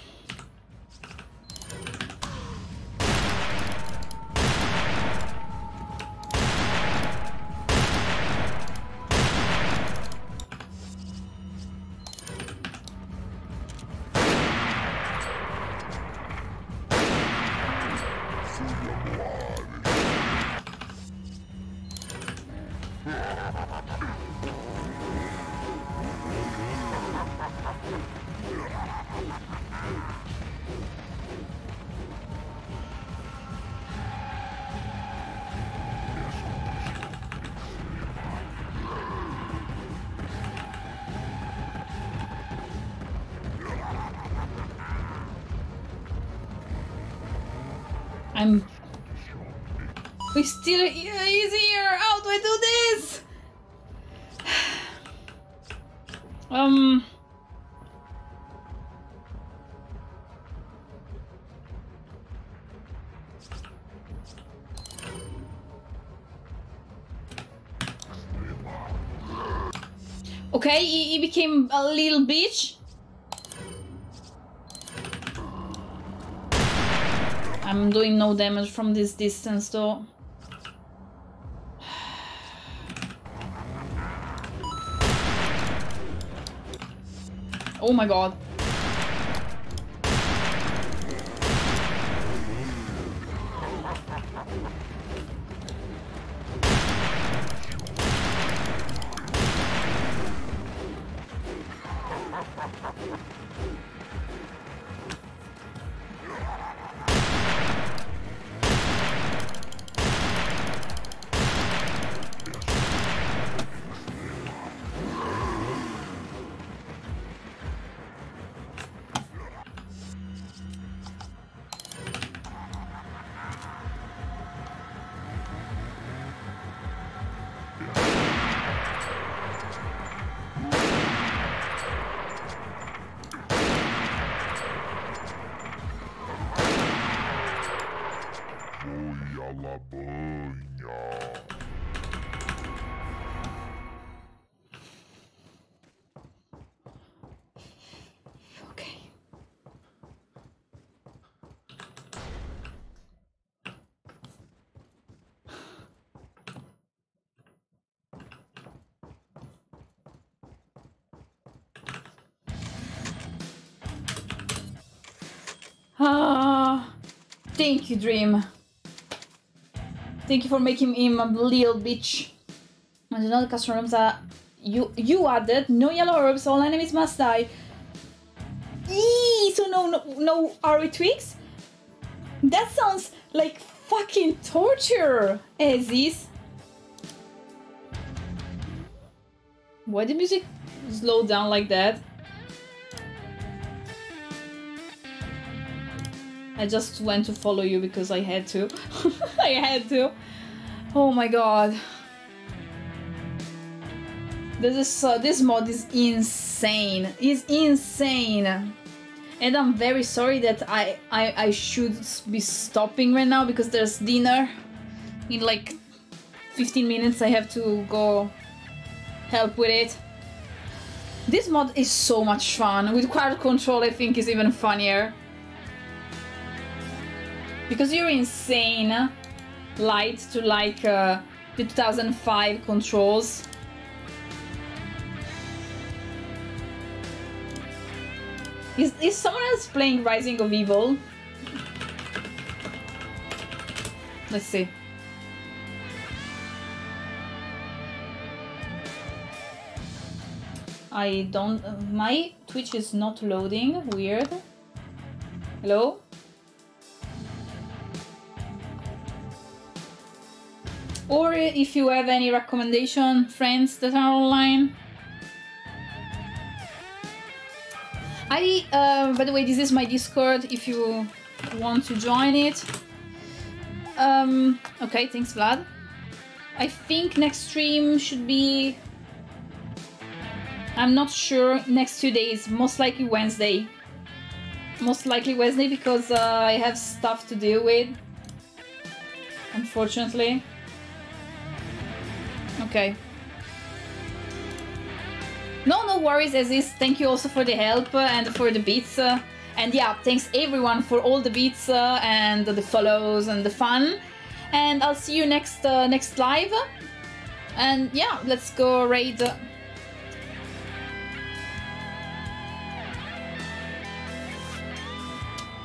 Still. He's here! How do I do this? (sighs) um. Okay, he, he became a little bitch. I'm doing no damage from this distance though. Oh my god. Thank you, Dream. Thank you for making him a little bitch. And another custom rooms are you you added no yellow herbs. All enemies must die. Eee, so no no no RE tweaks. That sounds like fucking torture, Aziz. Why the music slow down like that? I just went to follow you because I had to. (laughs) I had to. Oh my god. This is uh, this mod is insane. Is insane. And I'm very sorry that I, I I should be stopping right now because there's dinner. In like 15 minutes I have to go help with it. This mod is so much fun. With crowd control I think is even funnier. Because you're insane light to like uh, the 2005 controls. Is, is someone else playing Rising of Evil? Let's see. I don't... uh, my Twitch is not loading. Weird. Hello? Or if you have any recommendation friends that are online. I, uh, by the way, this is my Discord if you want to join it. Um, okay, thanks, Vlad. I think next stream should be. I'm not sure. Next two days, most likely Wednesday. Most likely Wednesday because uh, I have stuff to deal with. Unfortunately. Okay. No, no worries, Aziz. Thank you also for the help uh, and for the beats. Uh, and yeah, thanks everyone for all the beats uh, and the follows and the fun. And I'll see you next uh, next live. And yeah, let's go raid.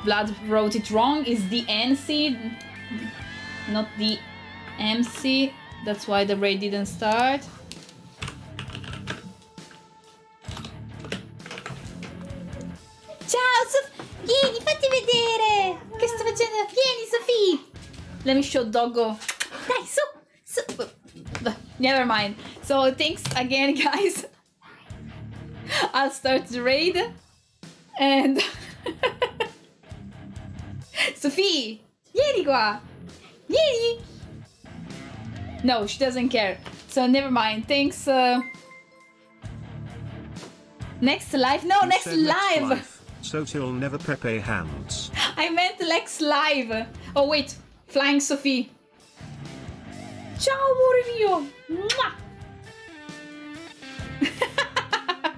Vlad wrote it wrong. Is the NC, not the MC. That's why the raid didn't start. Ciao, Sof- Vieni, fatti vedere! Che sto facendo? Vieni, Sofì! Let me show Doggo. Dai, su! su. Never mind. So thanks again, (laughs) guys. I'll start the raid. And... (laughs) Sophie! Vieni qua! Vieni! No, she doesn't care. So never mind. Thanks. Uh... Next live? No, next Said next live! So till never Pepe hands. I meant next live. Oh wait, flying Sophie. Ciao amore mio. Mua. (laughs)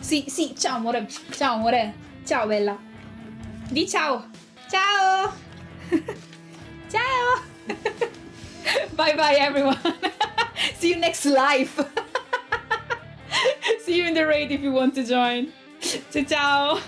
sì, sì, ciao amore. Ciao amore. Ciao bella. Di ciao. Ciao. (laughs) ciao. (laughs) (laughs) bye bye everyone. (laughs) See you next live. (laughs) See you in the raid if you want to join. Ciao ciao.